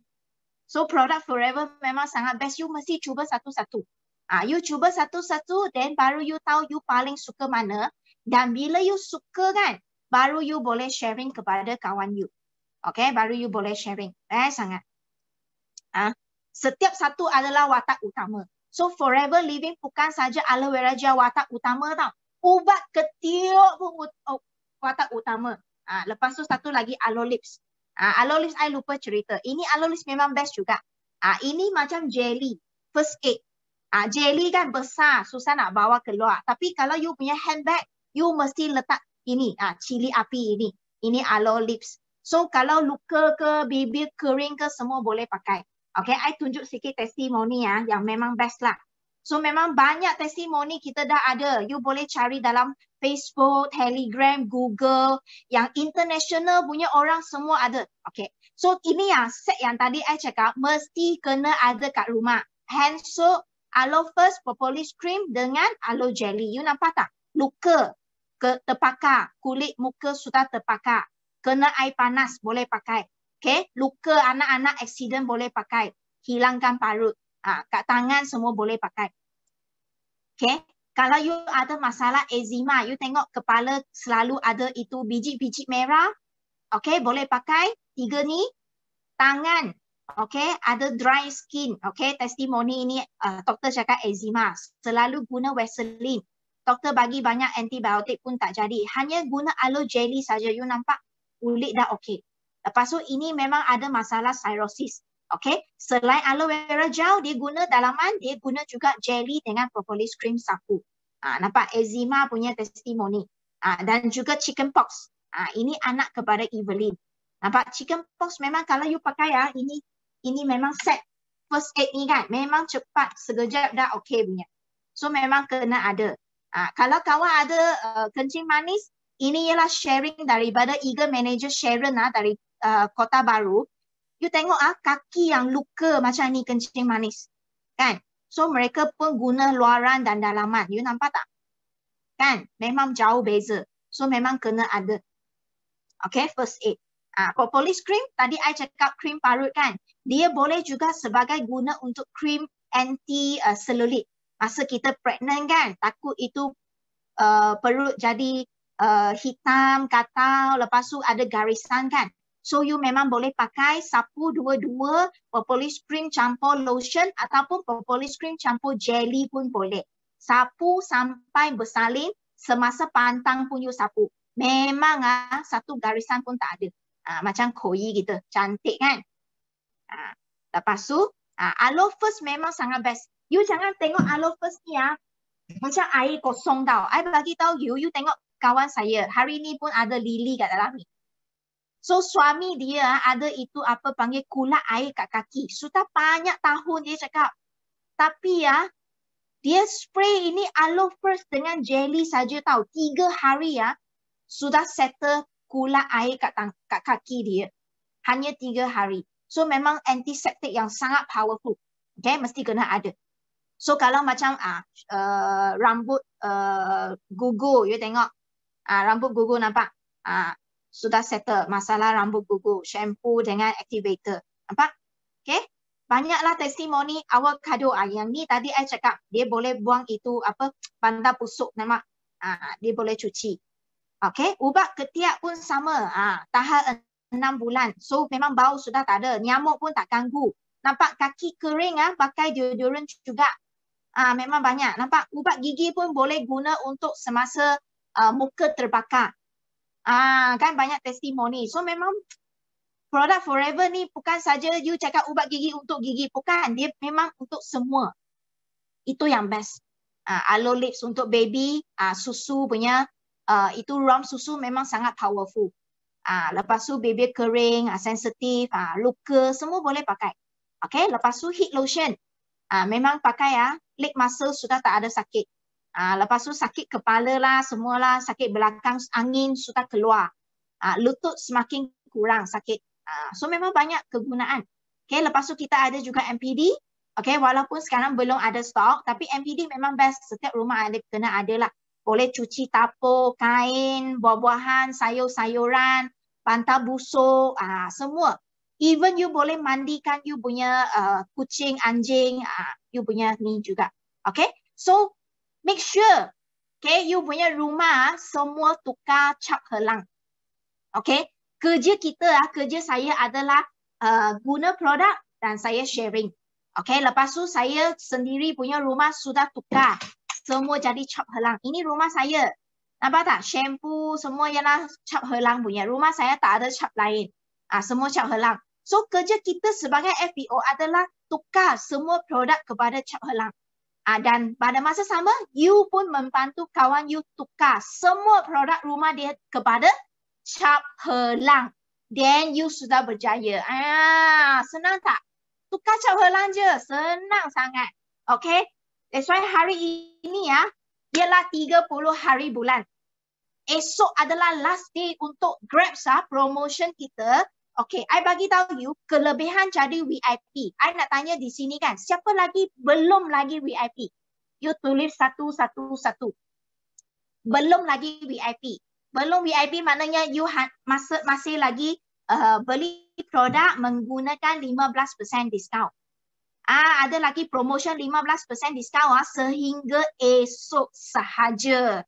So product forever memang sangat best. You mesti cuba satu-satu. Ah, uh, you cuba satu-satu, then baru you tahu you paling suka mana. Dan bila you suka kan, baru you boleh sharing kepada kawan you. Okay, baru you boleh sharing. Eh, sangat. Ah, setiap satu adalah watak utama. So forever living bukan saja aloe vera gel watak utama tau. Ubat ketiak pun oh, watak utama. Ah, lepas tu satu lagi aloe lips. Ah, aloe lips I lupa cerita. Ini aloe lips memang best juga. Ah, ini macam jelly. First aid. Ah, jelly kan besar, susah nak bawa keluar. Tapi kalau you punya handbag, you mesti letak ini, ah, cili api ini. Ini aloe lips. So kalau luka ke bibir kering ke semua boleh pakai. Okay, I tunjuk sikit testimoni ya yang memang best lah. So memang banyak testimoni kita dah ada. You boleh cari dalam Facebook, Telegram, Google. Yang international punya orang semua ada. Okay. So ini yang set yang tadi I cakap mesti kena ada kat rumah. Hand soap, aloe first, propolis cream dengan aloe jelly. You nampak tak? Luka ke terpakar. Kulit muka sudah terpakar kena air panas boleh pakai. Okay, luka anak-anak accident boleh pakai. Hilangkan parut. Ha, kat tangan semua boleh pakai. Okay, kalau you ada masalah eczema, you tengok kepala selalu ada itu biji-biji merah. Okay, boleh pakai. Tiga ni. Tangan. Okay, ada dry skin. Okay, testimoni ini uh, doktor cakap eczema. Selalu guna Vaseline. Doktor bagi banyak antibiotik pun tak jadi. Hanya guna aloe jelly saja. You nampak kulit dah okey. Lepas tu ini memang ada masalah cirrhosis. Okay. Selain aloe vera gel, dia guna dalaman, dia guna juga jelly dengan propolis cream sapu. Ha, nampak eczema punya testimoni. Ha, dan juga chicken pox. Ha, ini anak kepada Evelyn. Nampak chicken pox memang kalau you pakai ya, ini ini memang set first aid ni kan. Memang cepat, sekejap dah okey punya. So memang kena ada. Ha, kalau kawan ada uh, kencing manis, ini ialah sharing daripada Eagle Manager Sharon ah dari uh, Kota Baru. You tengok ah kaki yang luka macam ni kencing manis. Kan? So mereka pun guna luaran dan dalaman. You nampak tak? Kan? Memang jauh beza. So memang kena ada. Okay, first aid. Ah, propolis cream, tadi I cakap cream parut kan. Dia boleh juga sebagai guna untuk cream anti uh, celulit. Masa kita pregnant kan, takut itu uh, perut jadi uh, hitam, katal, lepas tu ada garisan kan. So you memang boleh pakai sapu dua-dua, propolis cream campur lotion ataupun propolis cream campur jelly pun boleh. Sapu sampai bersalin semasa pantang pun you sapu. Memang ah satu garisan pun tak ada. Ah, macam koi gitu, cantik kan? Ah, lepas tu, ah, aloe first memang sangat best. You jangan tengok aloe first ni ah, macam air kosong tau. I bagi tahu you, you tengok kawan saya. Hari ni pun ada lili kat dalam ni. So suami dia ada itu apa panggil kulak air kat kaki. Sudah banyak tahun dia cakap. Tapi ya, dia spray ini aloe first dengan jelly saja tahu. Tiga hari ya, sudah settle kulak air kat, kat kaki dia. Hanya tiga hari. So memang antiseptik yang sangat powerful. Okay, mesti kena ada. So kalau macam ah uh, rambut uh, gugur, you tengok uh, rambut gugur nampak? Uh, sudah settle masalah rambut gugur shampoo dengan activator. Nampak? Okay banyaklah testimoni avocado ah yang ni tadi saya cakap dia boleh buang itu apa bandar busuk nampak? Uh, dia boleh cuci. Okay ubat ketiak pun sama. Uh, tahan enam bulan. So memang bau sudah tak ada. Nyamuk pun tak ganggu. Nampak kaki kering ah pakai deodorant juga. Ah memang banyak. Nampak? Ubat gigi pun boleh guna untuk semasa uh, muka terbakar. Ah kan banyak testimoni. So memang produk forever ni bukan saja you cakap ubat gigi untuk gigi. Bukan. Dia memang untuk semua. Itu yang best. Uh, aloe lips untuk baby, uh, susu punya, uh, itu rum susu memang sangat powerful. Uh, lepas tu baby kering, uh, sensitif, uh, luka, semua boleh pakai. Okay, lepas tu heat lotion. Uh, memang pakai ya, leg muscle sudah tak ada sakit. Uh, lepas tu sakit kepala lah, semualah, sakit belakang, angin sudah keluar. Uh, lutut semakin kurang sakit. Uh, so memang banyak kegunaan. Okay, lepas tu kita ada juga MPD. Okay, walaupun sekarang belum ada stok, tapi MPD memang best. Setiap rumah ada kena ada lah. Boleh cuci tapur, kain, buah-buahan, sayur-sayuran, pantai busuk, ah, semua. Even you boleh mandikan you punya uh, kucing, anjing, uh, you punya ni juga. Okay, so make sure okay, you punya rumah semua tukar cap helang. Okay, kerja kita, uh, kerja saya adalah uh, guna produk dan saya sharing. Okay, lepas tu saya sendiri punya rumah sudah tukar. Semua jadi cap helang. Ini rumah saya. Nampak tak? Shampoo semua ialah cap helang punya. Rumah saya tak ada cap lain. Ah, semua cap helang. So kerja kita sebagai FPO adalah tukar semua produk kepada cap helang. Ah, dan pada masa sama, you pun membantu kawan you tukar semua produk rumah dia kepada cap helang. Then you sudah berjaya. Ah, senang tak? tukar cap helang je. Senang sangat. Okay. That's why hari ini ya, ialah 30 hari bulan. Esok adalah last day untuk Grab sah promotion kita. Okay, I bagi tahu you kelebihan jadi VIP. I nak tanya di sini kan, siapa lagi belum lagi VIP? You tulis satu-satu-satu. Belum lagi VIP. Belum VIP maknanya you ha- masih, masih lagi uh, beli produk menggunakan 15% diskaun. Ah, ada lagi promotion 15% diskaun ah, sehingga esok sahaja.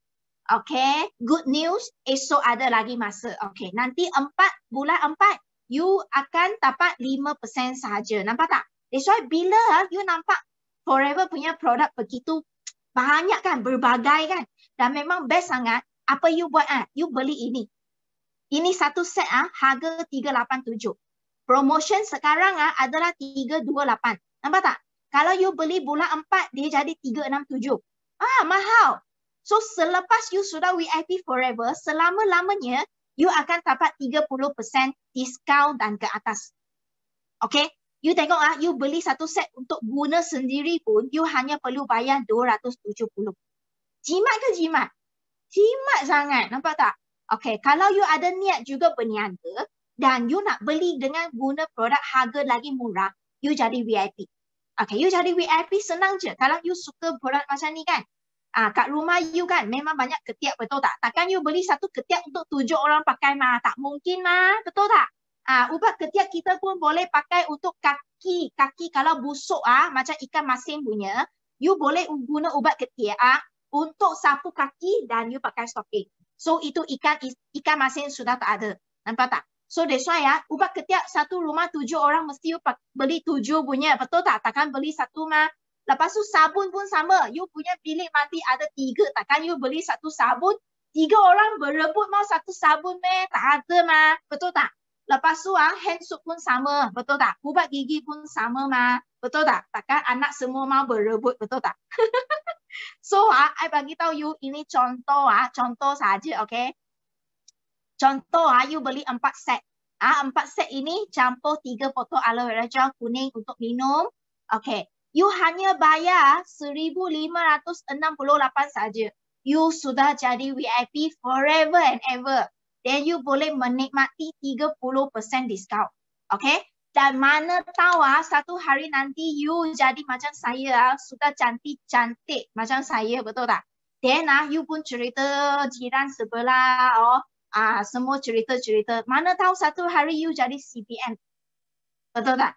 Okay, good news, esok ada lagi masa. Okay, nanti empat bulan empat, you akan dapat 5% sahaja. Nampak tak? That's why bila ah, you nampak Forever punya produk begitu banyak kan, berbagai kan. Dan memang best sangat, apa you buat ah? You beli ini. Ini satu set ah harga 387. Promotion sekarang ah adalah 328. Nampak tak? Kalau you beli bulan 4 dia jadi 367. Ah mahal. So selepas you sudah VIP forever, selama-lamanya you akan dapat 30% diskaun dan ke atas. Okay? You tengok ah, you beli satu set untuk guna sendiri pun, you hanya perlu bayar 270. Jimat ke jimat? Jimat sangat. Nampak tak? Okay, kalau you ada niat juga berniaga dan you nak beli dengan guna produk harga lagi murah, you jadi VIP. Okay, you jadi VIP senang je. Kalau you suka produk macam ni kan, ah, kat rumah you kan memang banyak ketiak betul tak? Takkan you beli satu ketiak untuk tujuh orang pakai mah? Tak mungkin mah, betul tak? Ah, ubat ketiak kita pun boleh pakai untuk kaki. Kaki kalau busuk ah macam ikan masin punya, you boleh guna ubat ketiak ah untuk sapu kaki dan you pakai stocking. So itu ikan ikan masin sudah tak ada. Nampak tak? So that's why ya, ubat ketiak satu rumah tujuh orang mesti you beli tujuh punya. Betul tak? Takkan beli satu mah. Lepas tu sabun pun sama. You punya bilik mandi ada tiga. Takkan you beli satu sabun. Tiga orang berebut mau satu sabun meh. Tak ada mah. Betul tak? Lepas tu ah, hand soap pun sama. Betul tak? Ubat gigi pun sama mah. Betul tak? Takkan anak semua mau berebut. Betul tak? So ah, I bagi tahu you ini contoh ah, contoh saja, okay? Contoh ah, you beli empat set. Ah, empat set ini campur tiga potong aloe vera gel kuning untuk minum. Okay. You hanya bayar seribu lima ratus enam puluh lapan saja. You sudah jadi VIP forever and ever. Then you boleh menikmati 30% discount. Okay? Dan mana tahu ah satu hari nanti you jadi macam saya ah sudah cantik-cantik macam saya betul tak? Then ah you pun cerita jiran sebelah oh ah semua cerita-cerita. Mana tahu satu hari you jadi CPM. Betul tak?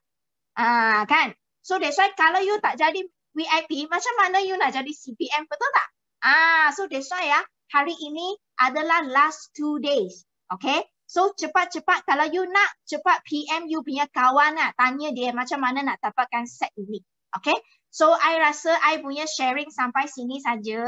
Ah kan? So that's why kalau you tak jadi VIP macam mana you nak jadi CPM betul tak? Ah so that's why ya hari ini adalah last two days. Okay? So cepat-cepat kalau you nak cepat PM you punya kawan nak tanya dia macam mana nak dapatkan set ini. Okay. So I rasa I punya sharing sampai sini saja.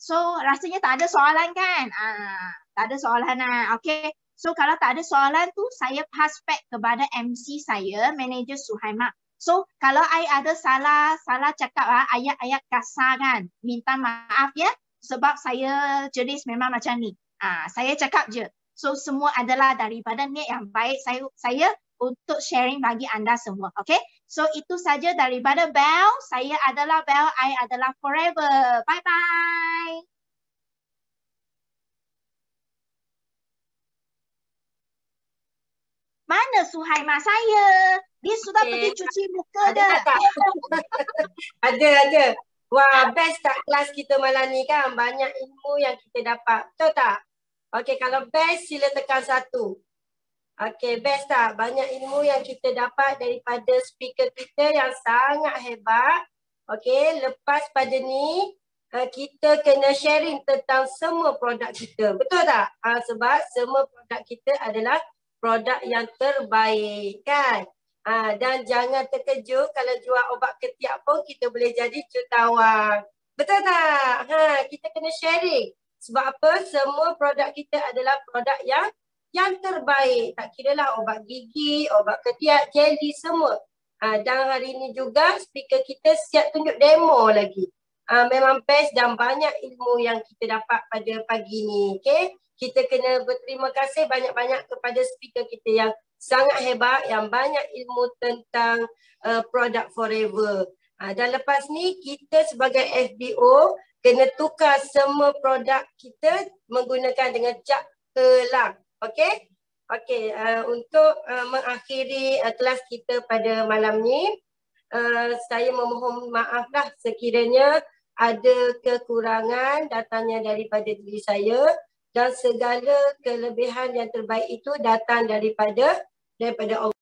So rasanya tak ada soalan kan? Ah, tak ada soalan lah. Okay. So kalau tak ada soalan tu, saya pass back kepada MC saya, Manager Suhaima. So kalau I ada salah, salah cakap ah, ayat-ayat kasar kan, minta maaf ya. Sebab saya jenis memang macam ni. Ah, saya cakap je. So semua adalah daripada niat yang baik saya saya untuk sharing bagi anda semua. Okay? So itu saja daripada Bell. Saya adalah Bell. I adalah Forever. Bye-bye. Mana Suhaima saya? Dia sudah okay. pergi cuci muka ada dah. Tak? ada, ada. Wah, best tak kelas kita malam ni kan? Banyak ilmu yang kita dapat. Betul tak? Okay, kalau best sila tekan satu. Okay, best tak? Banyak ilmu yang kita dapat daripada speaker kita yang sangat hebat. Okay, lepas pada ni, uh, kita kena sharing tentang semua produk kita. Betul tak? Uh, sebab semua produk kita adalah produk yang terbaik kan. Ha, dan jangan terkejut kalau jual obat ketiak pun kita boleh jadi jutawan. Betul tak? Ha, kita kena sharing. Sebab apa? Semua produk kita adalah produk yang yang terbaik. Tak kira lah obat gigi, obat ketiak, jelly semua. Ha, dan hari ini juga speaker kita siap tunjuk demo lagi. Ha, memang best dan banyak ilmu yang kita dapat pada pagi ni. Okay? kita kena berterima kasih banyak-banyak kepada speaker kita yang sangat hebat yang banyak ilmu tentang uh, produk forever. Uh, dan lepas ni kita sebagai FBO kena tukar semua produk kita menggunakan dengan cap telang. Okey? Okey, uh, untuk uh, mengakhiri uh, kelas kita pada malam ni, uh, saya memohon maaf lah sekiranya ada kekurangan datangnya daripada diri saya dan segala kelebihan yang terbaik itu datang daripada daripada Allah.